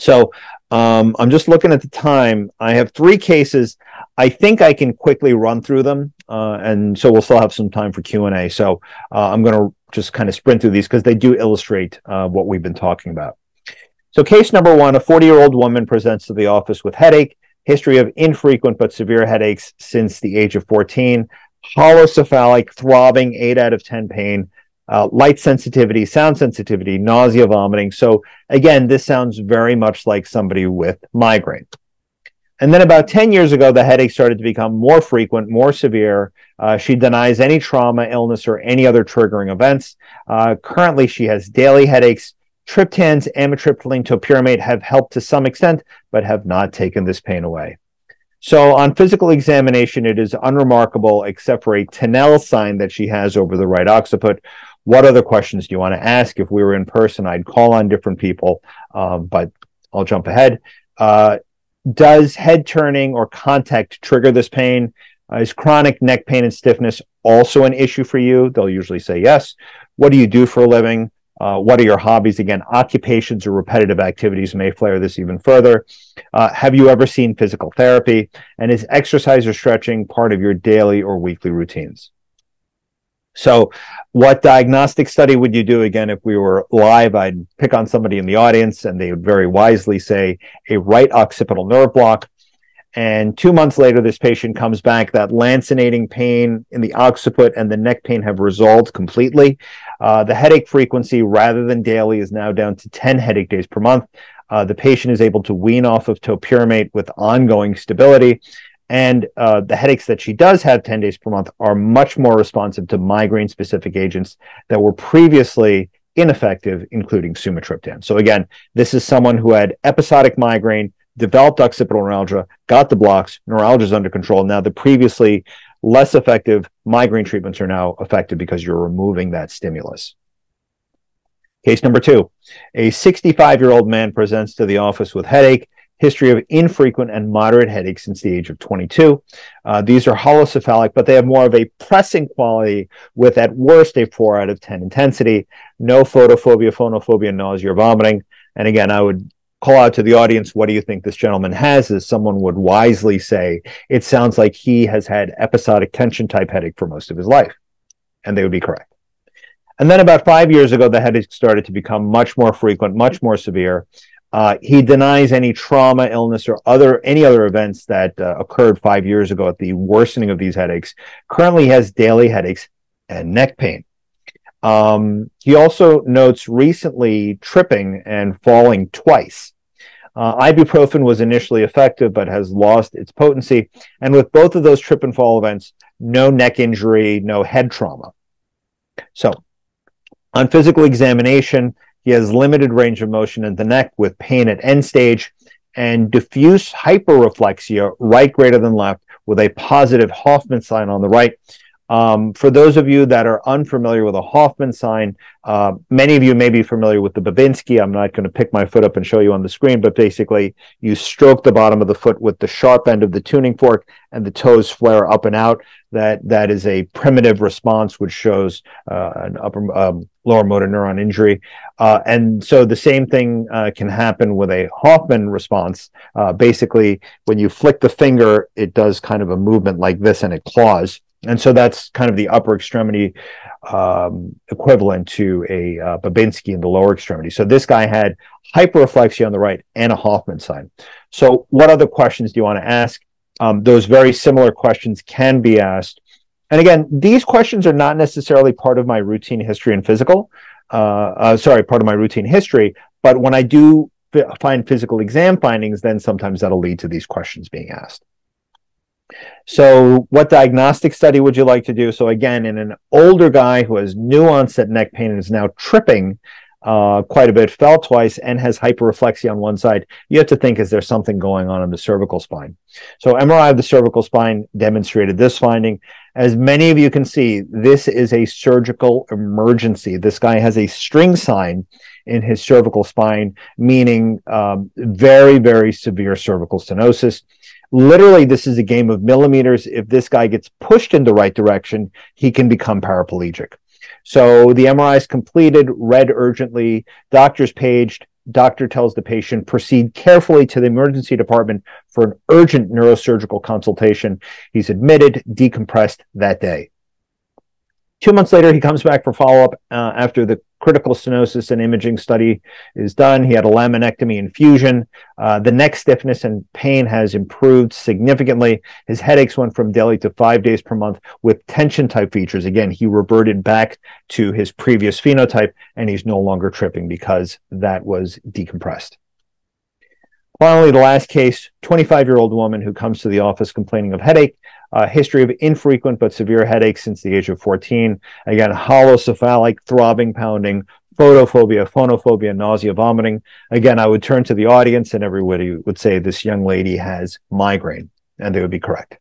So um, I'm just looking at the time. I have three cases. I think I can quickly run through them, uh, and so we'll still have some time for Q and A. So uh, I'm going to just kind of sprint through these because they do illustrate uh, what we've been talking about. So case number one: a 40-year-old woman presents to the office with headache, history of infrequent but severe headaches since the age of 14, holocephalic, throbbing, eight out of 10 pain uh, light sensitivity, sound sensitivity, nausea, vomiting. So again, this sounds very much like somebody with migraine. And then about 10 years ago, the headache started to become more frequent, more severe. Uh, she denies any trauma, illness, or any other triggering events. Uh, currently, she has daily headaches. Triptans, amitriptyline, topiramate have helped to some extent, but have not taken this pain away. So on physical examination, it is unremarkable except for a Tinel sign that she has over the right occiput, what other questions do you want to ask? If we were in person, I'd call on different people, um, but I'll jump ahead. Uh, does head turning or contact trigger this pain? Uh, is chronic neck pain and stiffness also an issue for you? They'll usually say yes. What do you do for a living? Uh, what are your hobbies? Again, occupations or repetitive activities may flare this even further. Uh, have you ever seen physical therapy? And is exercise or stretching part of your daily or weekly routines? So, what diagnostic study would you do again if we were live? I'd pick on somebody in the audience and they would very wisely say a right occipital nerve block. And two months later, this patient comes back. That lancinating pain in the occiput and the neck pain have resolved completely. Uh, the headache frequency, rather than daily, is now down to 10 headache days per month. Uh, the patient is able to wean off of topiramate with ongoing stability. And uh, the headaches that she does have 10 days per month are much more responsive to migraine specific agents that were previously ineffective, including sumatriptan. So, again, this is someone who had episodic migraine, developed occipital neuralgia, got the blocks, neuralgia is under control. Now, the previously less effective migraine treatments are now effective because you're removing that stimulus. Case number two a 65 year old man presents to the office with headache, history of infrequent and moderate headaches since the age of 22. Uh, these are holocephalic, but they have more of a pressing quality with at worst a 4 out of 10 intensity, no photophobia, phonophobia, nausea, or vomiting. And again, I would call out to the audience what do you think this gentleman has as someone would wisely say it sounds like he has had episodic tension type headache for most of his life. And they would be correct. And then about five years ago the headache started to become much more frequent much more severe. Uh, he denies any trauma illness or other any other events that uh, occurred five years ago at the worsening of these headaches. Currently has daily headaches and neck pain um, he also notes recently tripping and falling twice. Uh, ibuprofen was initially effective but has lost its potency. And with both of those trip and fall events, no neck injury, no head trauma. So, on physical examination, he has limited range of motion in the neck with pain at end stage and diffuse hyperreflexia, right greater than left, with a positive Hoffman sign on the right. Um, for those of you that are unfamiliar with a Hoffman sign, uh, many of you may be familiar with the Babinski. I'm not going to pick my foot up and show you on the screen, but basically you stroke the bottom of the foot with the sharp end of the tuning fork and the toes flare up and out. That that is a primitive response which shows uh, an upper um, lower motor neuron injury. Uh, and so the same thing uh, can happen with a Hoffman response. Uh, basically, when you flick the finger, it does kind of a movement like this and it claws and so that's kind of the upper extremity um, equivalent to a uh, Babinski in the lower extremity. So this guy had hyperreflexia on the right and a Hoffman sign. So what other questions do you want to ask? Um, those very similar questions can be asked. And again, these questions are not necessarily part of my routine history and physical. Uh, uh, sorry, part of my routine history. But when I do find physical exam findings, then sometimes that'll lead to these questions being asked. So, what diagnostic study would you like to do? So, again, in an older guy who has new onset neck pain and is now tripping uh, quite a bit, fell twice, and has hyperreflexia on one side, you have to think is there something going on in the cervical spine? So, MRI of the cervical spine demonstrated this finding. As many of you can see, this is a surgical emergency. This guy has a string sign in his cervical spine, meaning um, very, very severe cervical stenosis literally this is a game of millimeters. If this guy gets pushed in the right direction he can become paraplegic. So the mri is completed read urgently doctor's paged doctor tells the patient proceed carefully to the emergency department for an urgent neurosurgical consultation. He's admitted decompressed that day. Two months later, he comes back for follow up uh, after the critical stenosis and imaging study is done. He had a laminectomy infusion. Uh, the neck stiffness and pain has improved significantly. His headaches went from daily to five days per month with tension type features. Again, he reverted back to his previous phenotype and he's no longer tripping because that was decompressed. Finally, the last case 25 year old woman who comes to the office complaining of headache uh, history of infrequent but severe headaches since the age of 14. Again, holocephalic, throbbing, pounding, photophobia, phonophobia, nausea, vomiting. Again, I would turn to the audience and everybody would say this young lady has migraine, and they would be correct.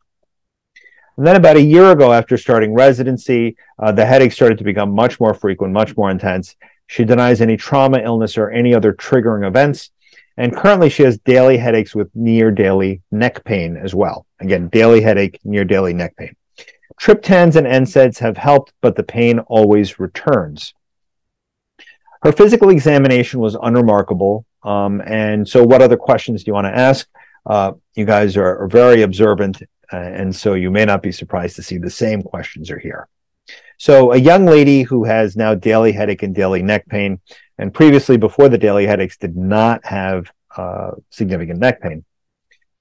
And then about a year ago, after starting residency, uh, the headaches started to become much more frequent, much more intense. She denies any trauma, illness, or any other triggering events. And currently, she has daily headaches with near daily neck pain as well. Again, daily headache, near daily neck pain. Triptans and NSAIDs have helped, but the pain always returns. Her physical examination was unremarkable. Um, and so, what other questions do you want to ask? Uh, you guys are, are very observant, uh, and so you may not be surprised to see the same questions are here. So, a young lady who has now daily headache and daily neck pain and previously before the daily headaches did not have uh, significant neck pain.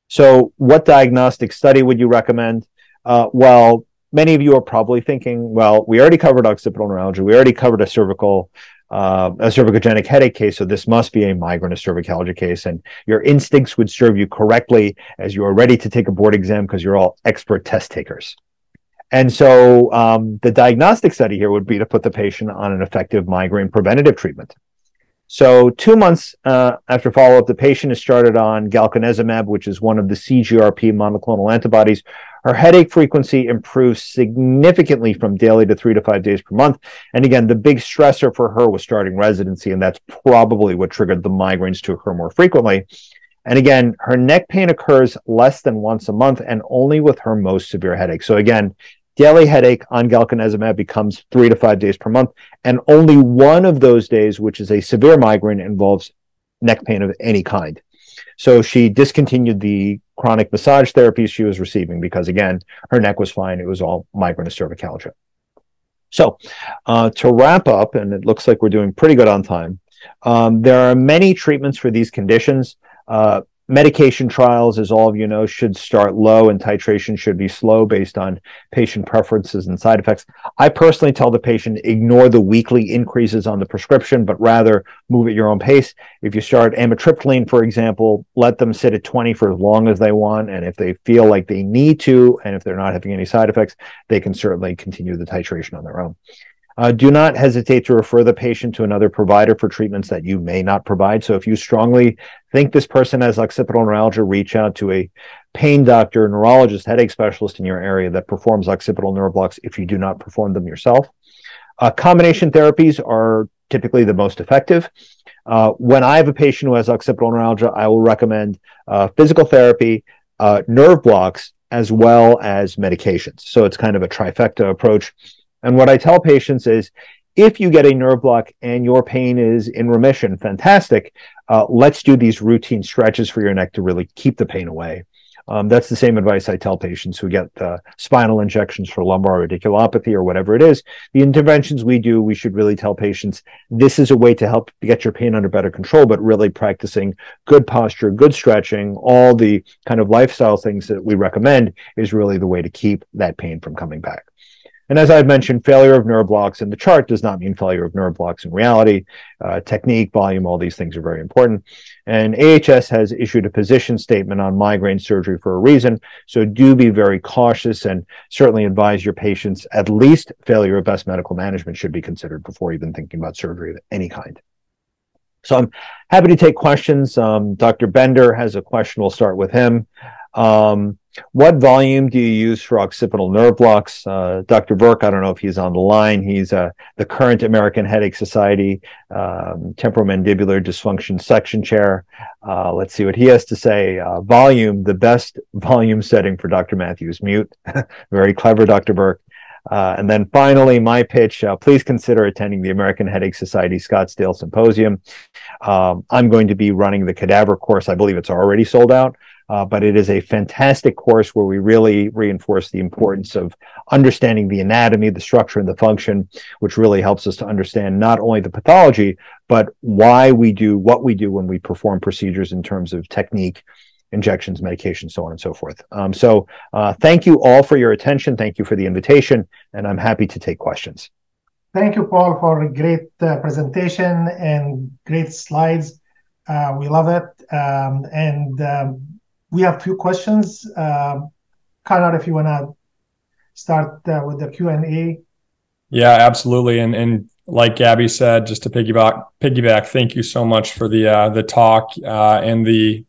So, what diagnostic study would you recommend? Uh, well, many of you are probably thinking, well, we already covered occipital neuralgia, we already covered a cervical. Uh, a cervicogenic headache case, so this must be a migraine a cervicalgia case, and your instincts would serve you correctly as you are ready to take a board exam because you're all expert test takers. And so um, the diagnostic study here would be to put the patient on an effective migraine preventative treatment. So two months uh, after follow-up, the patient is started on galcanezumab, which is one of the CGRP monoclonal antibodies. Her headache frequency improves significantly from daily to three to five days per month. And again, the big stressor for her was starting residency, and that's probably what triggered the migraines to occur more frequently. And again, her neck pain occurs less than once a month and only with her most severe headache. So again, daily headache on galcanezumab becomes three to five days per month. And only one of those days, which is a severe migraine, involves neck pain of any kind. So she discontinued the chronic massage therapy she was receiving because, again, her neck was fine. It was all migraine and cervicalgia. So, uh, to wrap up, and it looks like we're doing pretty good on time, um, there are many treatments for these conditions. Uh, medication trials, as all of you know, should start low and titration should be slow based on patient preferences and side effects. I personally tell the patient ignore the weekly increases on the prescription, but rather move at your own pace. If you start amitriptyline, for example, let them sit at 20 for as long as they want. And if they feel like they need to, and if they're not having any side effects, they can certainly continue the titration on their own. Uh, do not hesitate to refer the patient to another provider for treatments that you may not provide. So if you strongly think this person has occipital neuralgia, reach out to a pain doctor, neurologist, headache specialist in your area that performs occipital nerve blocks if you do not perform them yourself. Uh, combination therapies are typically the most effective. Uh, when I have a patient who has occipital neuralgia, I will recommend uh, physical therapy, uh, nerve blocks, as well as medications. So it's kind of a trifecta approach and what I tell patients is if you get a nerve block and your pain is in remission, fantastic. Uh, let's do these routine stretches for your neck to really keep the pain away. Um, that's the same advice I tell patients who get uh, spinal injections for lumbar radiculopathy or whatever it is. The interventions we do, we should really tell patients this is a way to help get your pain under better control, but really practicing good posture, good stretching, all the kind of lifestyle things that we recommend is really the way to keep that pain from coming back. And as I've mentioned, failure of nerve blocks in the chart does not mean failure of nerve blocks in reality. Uh, technique, volume, all these things are very important. And AHS has issued a position statement on migraine surgery for a reason. So do be very cautious and certainly advise your patients at least failure of best medical management should be considered before even thinking about surgery of any kind. So I'm happy to take questions. Um, Dr. Bender has a question. We'll start with him. Um, what volume do you use for occipital nerve blocks? Uh, Dr. Burke, I don't know if he's on the line. He's uh, the current American Headache Society um, temporomandibular dysfunction section chair. Uh, let's see what he has to say. Uh, volume, the best volume setting for Dr. Mathew's, mute. Very clever, Dr. Burke. Uh, and then finally, my pitch, uh, please consider attending the American Headache Society Scottsdale Symposium. Um, I'm going to be running the cadaver course. I believe it's already sold out. Uh, but it is a fantastic course where we really reinforce the importance of understanding the anatomy, the structure, and the function, which really helps us to understand not only the pathology, but why we do what we do when we perform procedures in terms of technique, injections, medication, so on and so forth. Um, so uh, thank you all for your attention. Thank you for the invitation, and I'm happy to take questions. Thank you, Paul, for a great uh, presentation and great slides. Uh, we love it. Um, and um, we have a few questions. Um, Connor, if you want to start uh, with the Q&A. Yeah, absolutely. And and like Gabby said, just to piggyback, piggyback, thank you so much for the uh, the talk uh, and the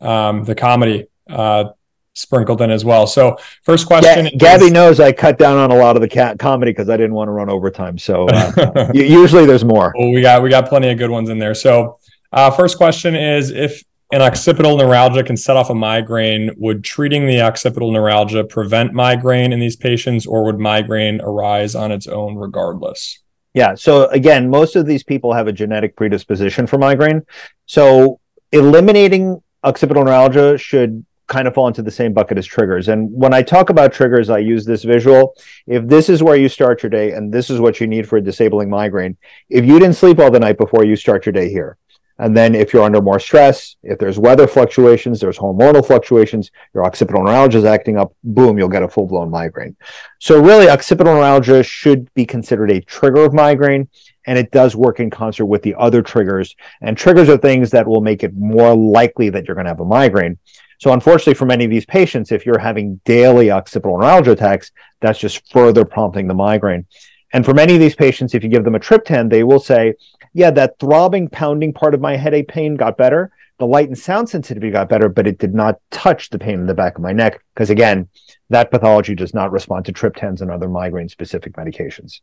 um, the comedy uh, sprinkled in as well. So first question, G- Gabby knows I cut down on a lot of the cat comedy because I didn't want to run overtime. So uh, usually there's more. Well, we got we got plenty of good ones in there. So uh, first question is if an occipital neuralgia can set off a migraine. Would treating the occipital neuralgia prevent migraine in these patients, or would migraine arise on its own regardless? Yeah. So again, most of these people have a genetic predisposition for migraine. So eliminating occipital neuralgia should kind of fall into the same bucket as triggers. And when I talk about triggers, I use this visual. If this is where you start your day and this is what you need for a disabling migraine, if you didn't sleep all the night before, you start your day here. And then if you're under more stress, if there's weather fluctuations, there's hormonal fluctuations, your occipital neuralgia is acting up, boom, you'll get a full blown migraine. So really occipital neuralgia should be considered a trigger of migraine and it does work in concert with the other triggers. And triggers are things that will make it more likely that you're going to have a migraine. So unfortunately for many of these patients, if you're having daily occipital neuralgia attacks, that's just further prompting the migraine. And for many of these patients, if you give them a triptan, they will say, yeah, that throbbing, pounding part of my headache pain got better, the light and sound sensitivity got better, but it did not touch the pain in the back of my neck because again, that pathology does not respond to triptans and other migraine specific medications.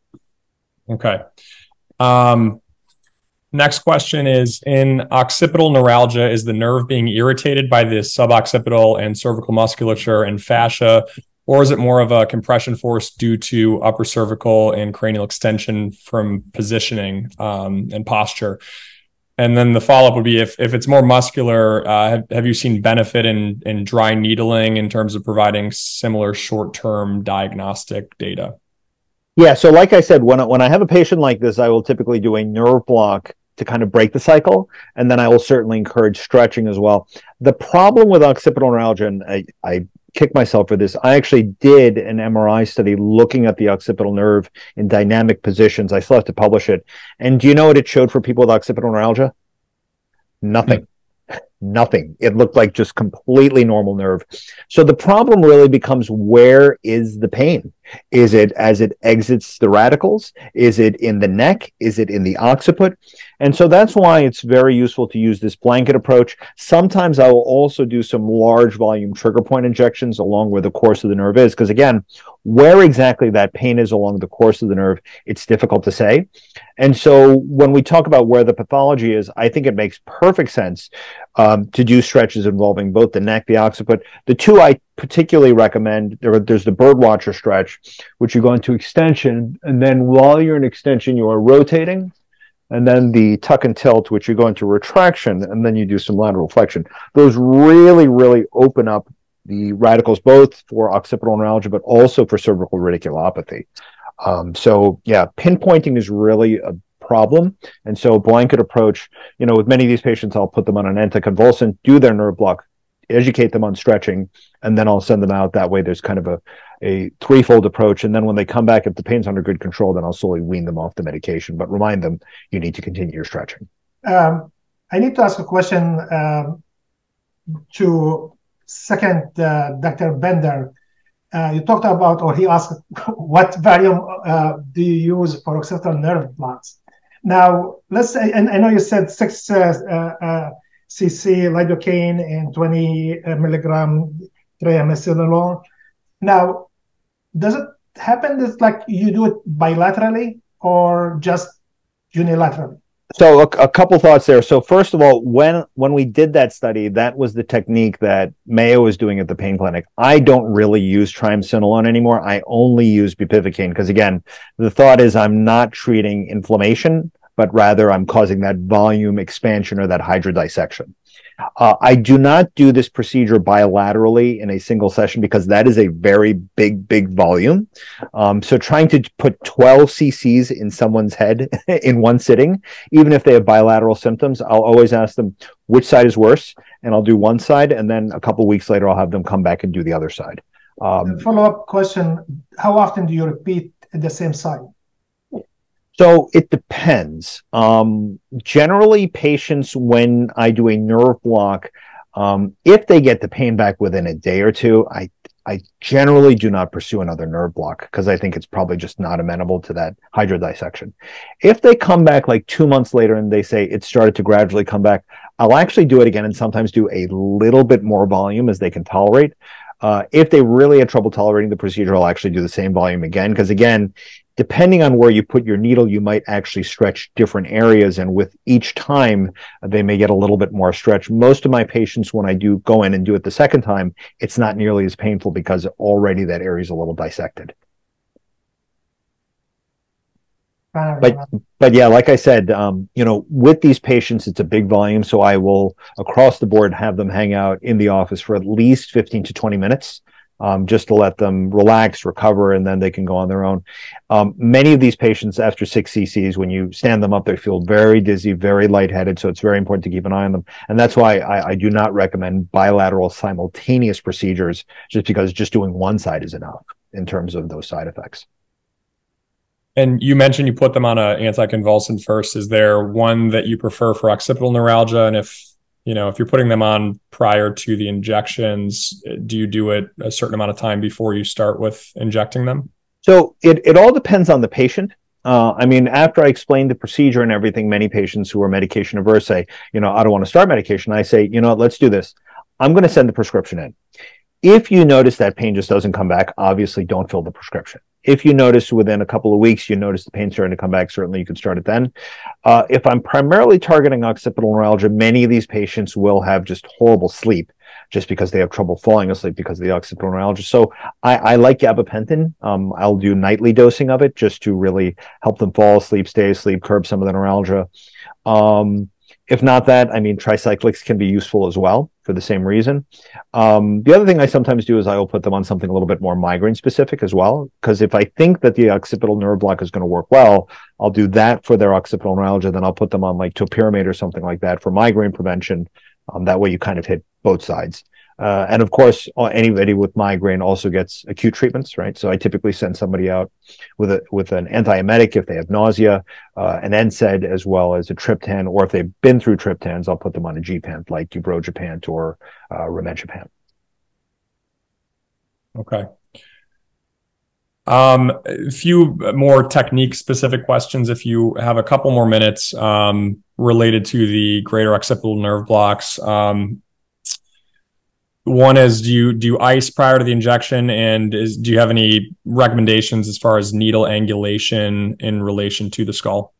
Okay. Um, next question is in occipital neuralgia, is the nerve being irritated by the suboccipital and cervical musculature and fascia, or is it more of a compression force due to upper cervical and cranial extension from positioning um, and posture? And then the follow up would be if if it's more muscular, uh, have, have you seen benefit in in dry needling in terms of providing similar short term diagnostic data? Yeah. So, like I said, when I, when I have a patient like this, I will typically do a nerve block to kind of break the cycle, and then I will certainly encourage stretching as well. The problem with occipital neuralgia, and I, I kick myself for this. I actually did an MRI study looking at the occipital nerve in dynamic positions. I still have to publish it. And do you know what it showed for people with occipital neuralgia? Nothing. Mm nothing. It looked like just completely normal nerve. So the problem really becomes where is the pain? Is it as it exits the radicals? Is it in the neck? Is it in the occiput? And so that's why it's very useful to use this blanket approach. Sometimes I will also do some large volume trigger point injections along where the course of the nerve is. Because again, where exactly that pain is along the course of the nerve, it's difficult to say. And so when we talk about where the pathology is, I think it makes perfect sense um, to do stretches involving both the neck, the occiput. The two I particularly recommend there, there's the birdwatcher stretch, which you go into extension, and then while you're in extension, you are rotating. And then the tuck and tilt, which you go into retraction, and then you do some lateral flexion. Those really, really open up the radicals both for occipital neuralgia, but also for cervical radiculopathy. Um, so yeah, pinpointing is really a problem. And so blanket approach, you know, with many of these patients, I'll put them on an anticonvulsant, do their nerve block, educate them on stretching, and then I'll send them out. That way there's kind of a, a threefold approach. And then when they come back, if the pain's under good control, then I'll slowly wean them off the medication, but remind them you need to continue your stretching. Um, I need to ask a question um, to second uh, Dr. Bender. Uh, you talked about, or he asked, what Valium uh, do you use for occipital nerve blocks? Now, let's say, and I know you said six uh, uh, uh cc lidocaine and 20 uh, milligram triamcinolone. Now, does it happen that like you do it bilaterally or just unilaterally? So a, a, couple thoughts there. So first of all, when when we did that study, that was the technique that Mayo was doing at the pain clinic. I don't really use triamcinolone anymore. I only use bupivacaine because again, the thought is I'm not treating inflammation, but rather I'm causing that volume expansion or that hydrodissection. Uh, I do not do this procedure bilaterally in a single session because that is a very big, big volume. Um, so trying to put 12 cc's in someone's head in one sitting, even if they have bilateral symptoms, I'll always ask them which side is worse, and I'll do one side, and then a couple weeks later, I'll have them come back and do the other side. Um, Follow up question: How often do you repeat the same side? So it depends. Um, generally, patients, when I do a nerve block, um, if they get the pain back within a day or two, I I generally do not pursue another nerve block because I think it's probably just not amenable to that hydrodissection. If they come back like two months later and they say it started to gradually come back, I'll actually do it again and sometimes do a little bit more volume as they can tolerate. Uh, if they really had trouble tolerating the procedure, I'll actually do the same volume again. Because again, depending on where you put your needle, you might actually stretch different areas. And with each time, they may get a little bit more stretch. Most of my patients, when I do go in and do it the second time, it's not nearly as painful because already that area is a little dissected. But but yeah, like I said, um, you know, with these patients, it's a big volume, so I will across the board have them hang out in the office for at least fifteen to twenty minutes um, just to let them relax, recover, and then they can go on their own. Um, many of these patients, after six cc's, when you stand them up, they feel very dizzy, very lightheaded. So it's very important to keep an eye on them. And that's why I, I do not recommend bilateral simultaneous procedures, just because just doing one side is enough in terms of those side effects. And you mentioned you put them on an anticonvulsant first. Is there one that you prefer for occipital neuralgia? And if you know if you're putting them on prior to the injections do you do it a certain amount of time before you start with injecting them so it, it all depends on the patient Uh, I mean, after I explain the procedure and everything, many patients who are medication averse say, you know, I don't want to start medication. I say, you know, let's do this. I'm going to send the prescription in. If you notice that pain just doesn't come back, obviously don't fill the prescription. If you notice within a couple of weeks, you notice the pain starting to come back, certainly you can start it then. Uh, if I'm primarily targeting occipital neuralgia, many of these patients will have just horrible sleep just because they have trouble falling asleep because of the occipital neuralgia. So I, I like gabapentin. Um, I'll do nightly dosing of it just to really help them fall asleep, stay asleep, curb some of the neuralgia. Um, if not that, I mean, tricyclics can be useful as well for the same reason. Um, the other thing I sometimes do is I will put them on something a little bit more migraine specific as well. Because if I think that the occipital nerve block is going to work well, I'll do that for their occipital neuralgia. Then I'll put them on like topiramate or something like that for migraine prevention. Um, that way you kind of hit both sides. Uh, and of course, anybody with migraine also gets acute treatments, right? So I typically send somebody out with a with an antiemetic if they have nausea, uh, an NSAID as well as a triptan, or if they've been through triptans, I'll put them on a gepant like ubrogepant or uh, rimegepant. Okay. Um, a few more technique specific questions. If you have a couple more minutes, um, related to the greater occipital nerve blocks. Um, one is do you do you ice prior to the injection, and is do you have any recommendations as far as needle angulation in relation to the skull?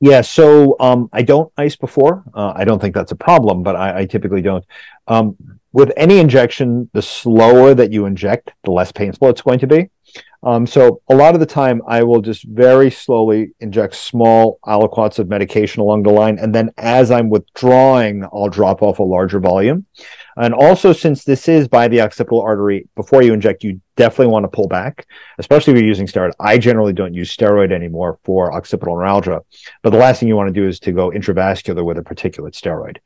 Yeah, so um, I don't ice before. Uh, I don't think that's a problem, but I, I typically don't. Um, with any injection, the slower that you inject, the less painful it's going to be. Um, so a lot of the time, I will just very slowly inject small aliquots of medication along the line, and then as I'm withdrawing, I'll drop off a larger volume. And also, since this is by the occipital artery, before you inject, you definitely want to pull back, especially if you're using steroid. I generally don't use steroid anymore for occipital neuralgia, but the last thing you want to do is to go intravascular with a particulate steroid.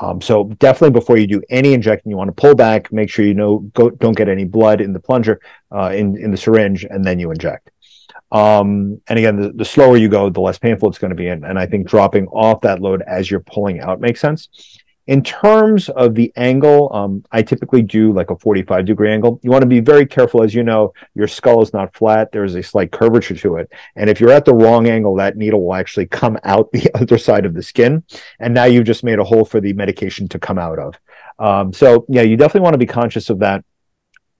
Um, so definitely before you do any injecting, you want to pull back, make sure you know go, don't get any blood in the plunger, uh, in in the syringe, and then you inject. Um, and again, the, the slower you go, the less painful it's going to be. And, and I think dropping off that load as you're pulling out makes sense. In terms of the angle, um, I typically do like a 45 degree angle. You want to be very careful. As you know, your skull is not flat. There's a slight curvature to it. And if you're at the wrong angle, that needle will actually come out the other side of the skin. And now you've just made a hole for the medication to come out of. Um, so yeah, you definitely want to be conscious of that.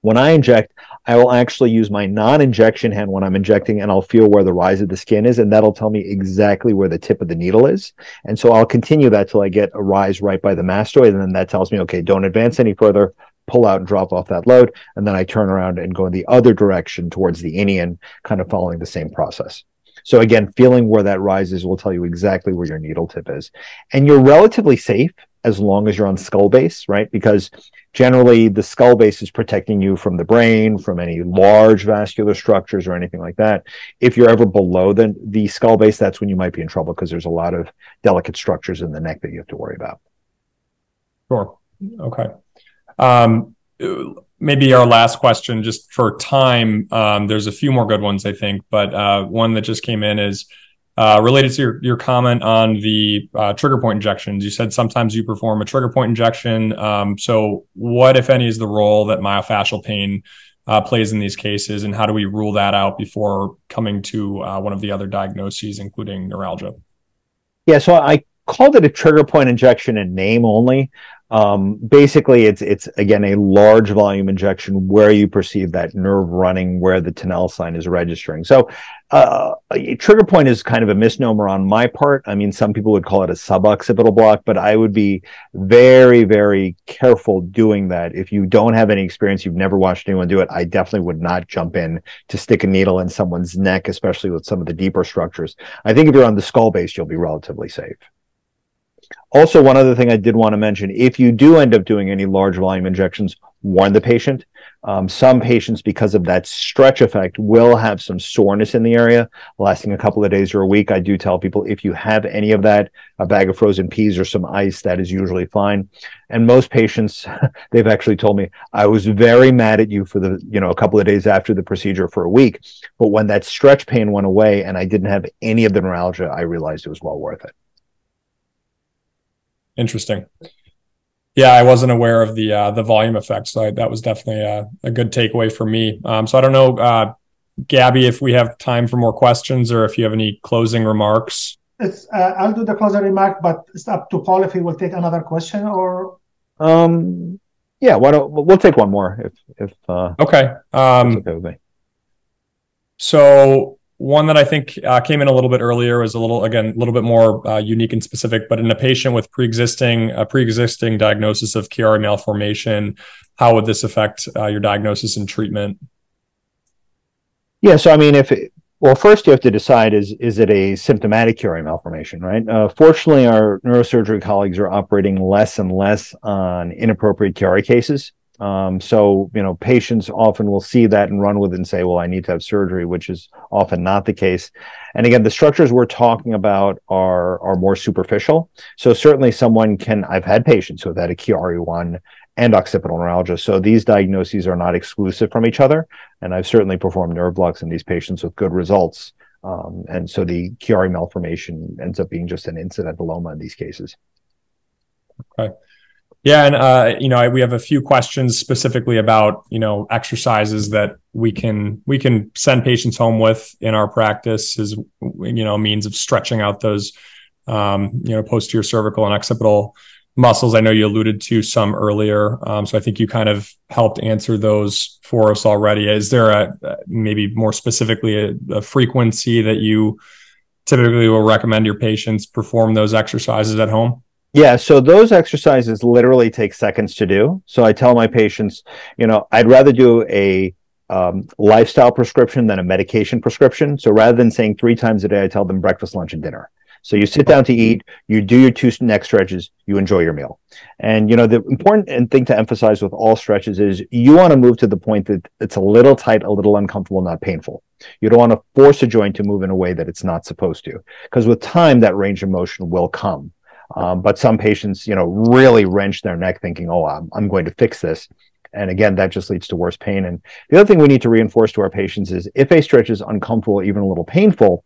When I inject, I will actually use my non-injection hand when I'm injecting and I'll feel where the rise of the skin is and that'll tell me exactly where the tip of the needle is. And so I'll continue that till I get a rise right by the mastoid and then that tells me, okay, don't advance any further, pull out and drop off that load. And then I turn around and go in the other direction towards the inion, kind of following the same process. So again, feeling where that rises will tell you exactly where your needle tip is. And you're relatively safe as long as you're on skull base, right? Because generally the skull base is protecting you from the brain, from any large vascular structures or anything like that. If you're ever below the, the skull base, that's when you might be in trouble because there's a lot of delicate structures in the neck that you have to worry about. Sure. Okay. Um, maybe our last question, just for time. Um, there's a few more good ones, I think, but uh, one that just came in is uh, related to your, your comment on the uh, trigger point injections, you said sometimes you perform a trigger point injection. Um, so, what, if any, is the role that myofascial pain uh, plays in these cases, and how do we rule that out before coming to uh, one of the other diagnoses, including neuralgia? Yeah, so I called it a trigger point injection in name only. Um, basically, it's it's again a large volume injection where you perceive that nerve running where the Tinel sign is registering. So, uh, a trigger point is kind of a misnomer on my part. I mean, some people would call it a suboccipital block, but I would be very, very careful doing that. If you don't have any experience, you've never watched anyone do it, I definitely would not jump in to stick a needle in someone's neck, especially with some of the deeper structures. I think if you're on the skull base, you'll be relatively safe. Also, one other thing I did want to mention, if you do end up doing any large volume injections, warn the patient. Um, some patients, because of that stretch effect, will have some soreness in the area lasting a couple of days or a week. I do tell people if you have any of that, a bag of frozen peas or some ice, that is usually fine. And most patients, they've actually told me, I was very mad at you for the, you know, a couple of days after the procedure for a week. But when that stretch pain went away and I didn't have any of the neuralgia, I realized it was well worth it. Interesting. Yeah, I wasn't aware of the uh, the volume effect, so I, that was definitely a, a, good takeaway for me. Um, so I don't know, uh, Gabby, if we have time for more questions or if you have any closing remarks. It's, uh, I'll do the closing remark, but it's up to Paul if he will take another question or. Um, yeah, why don't we'll take one more if if uh, okay. Um, okay with me. So one that I think uh, came in a little bit earlier was a little, again, a little bit more uh, unique and specific. But in a patient with pre-existing a pre-existing diagnosis of Chiari malformation, how would this affect uh, your diagnosis and treatment? Yeah, so I mean, if it, well, first you have to decide is is it a symptomatic Chiari malformation, right? Uh, fortunately, our neurosurgery colleagues are operating less and less on inappropriate Chiari cases. Um, so, you know, patients often will see that and run with it and say, well, I need to have surgery, which is often not the case. And again, the structures we're talking about are, are more superficial. So certainly someone can, I've had patients who have had a Chiari1 and occipital neuralgia. So these diagnoses are not exclusive from each other. And I've certainly performed nerve blocks in these patients with good results. Um, and so the Chiari malformation ends up being just an incidentaloma in these cases. Okay. Yeah, and uh, you know, we have a few questions specifically about you know exercises that we can we can send patients home with in our practice as you know means of stretching out those um, you know posterior cervical and occipital muscles. I know you alluded to some earlier, um, so I think you kind of helped answer those for us already. Is there a maybe more specifically a, a frequency that you typically will recommend your patients perform those exercises at home? Yeah, so those exercises literally take seconds to do. So I tell my patients, you know, I'd rather do a um, lifestyle prescription than a medication prescription. So rather than saying three times a day, I tell them breakfast, lunch, and dinner. So you sit down to eat, you do your two neck stretches, you enjoy your meal. And you know the important thing to emphasize with all stretches is you want to move to the point that it's a little tight, a little uncomfortable, not painful. You don't want to force a joint to move in a way that it's not supposed to, because with time that range of motion will come. Um, but some patients, you know, really wrench their neck thinking, oh, I'm, I'm going to fix this. And again, that just leads to worse pain. And the other thing we need to reinforce to our patients is if a stretch is uncomfortable, even a little painful,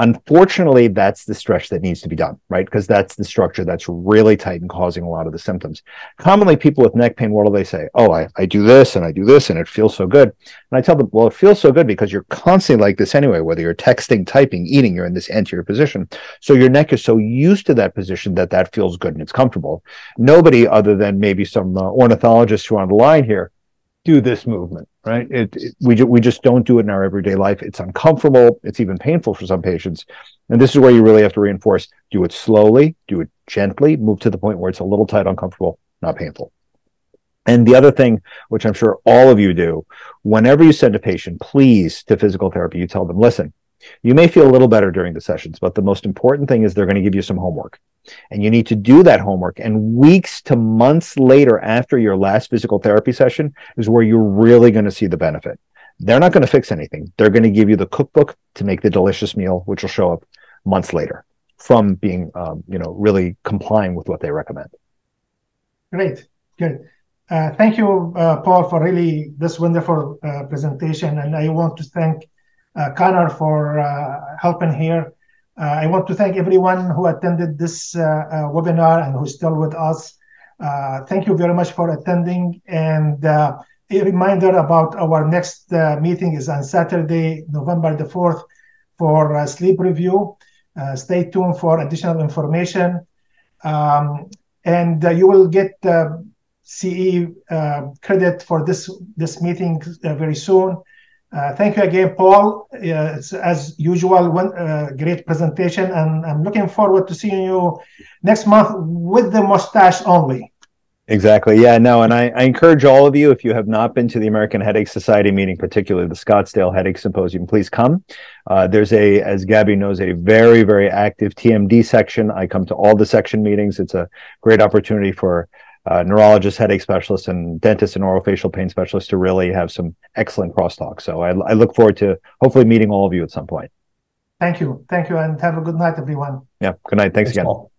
Unfortunately, that's the stretch that needs to be done, right? Because that's the structure that's really tight and causing a lot of the symptoms. Commonly, people with neck pain, what do they say? Oh, I, I do this and I do this and it feels so good. And I tell them, well, it feels so good because you're constantly like this anyway, whether you're texting, typing, eating, you're in this anterior position. So your neck is so used to that position that that feels good and it's comfortable. Nobody other than maybe some uh, ornithologists who are on the line here do this movement, right? It, it, we, ju- we just don't do it in our everyday life. It's uncomfortable. It's even painful for some patients. And this is where you really have to reinforce do it slowly, do it gently, move to the point where it's a little tight, uncomfortable, not painful. And the other thing, which I'm sure all of you do, whenever you send a patient, please to physical therapy, you tell them, listen, you may feel a little better during the sessions, but the most important thing is they're going to give you some homework. And you need to do that homework. And weeks to months later, after your last physical therapy session, is where you're really going to see the benefit. They're not going to fix anything. They're going to give you the cookbook to make the delicious meal, which will show up months later from being, um, you know, really complying with what they recommend. Great, good. Uh, thank you, uh, Paul, for really this wonderful uh, presentation. And I want to thank uh, Connor for uh, helping here. Uh, I want to thank everyone who attended this webinar and who's still with us. thank you very much for attending. And a reminder about our next meeting is on Saturday, November the 4th for sleep review. stay tuned for additional information. Um, and you will get CE uh, credit for this this meeting uh, very soon. Uh, thank you again, Paul. Uh, it's as usual, one uh, great presentation, and I'm looking forward to seeing you next month with the mustache only. Exactly. Yeah. No. And I, I, encourage all of you, if you have not been to the American Headache Society meeting, particularly the Scottsdale Headache Symposium, please come. Uh, there's a, as Gabby knows, a very, very active TMD section. I come to all the section meetings. It's a great opportunity for uh, neurologists, headache specialists, and dentists and orofacial pain specialists to really have some excellent crosstalk. So I, I look forward to hopefully meeting all of you at some point. Thank you. Thank you. And have a good night, everyone. Yeah. Good night. Thanks, Thanks again. Paul.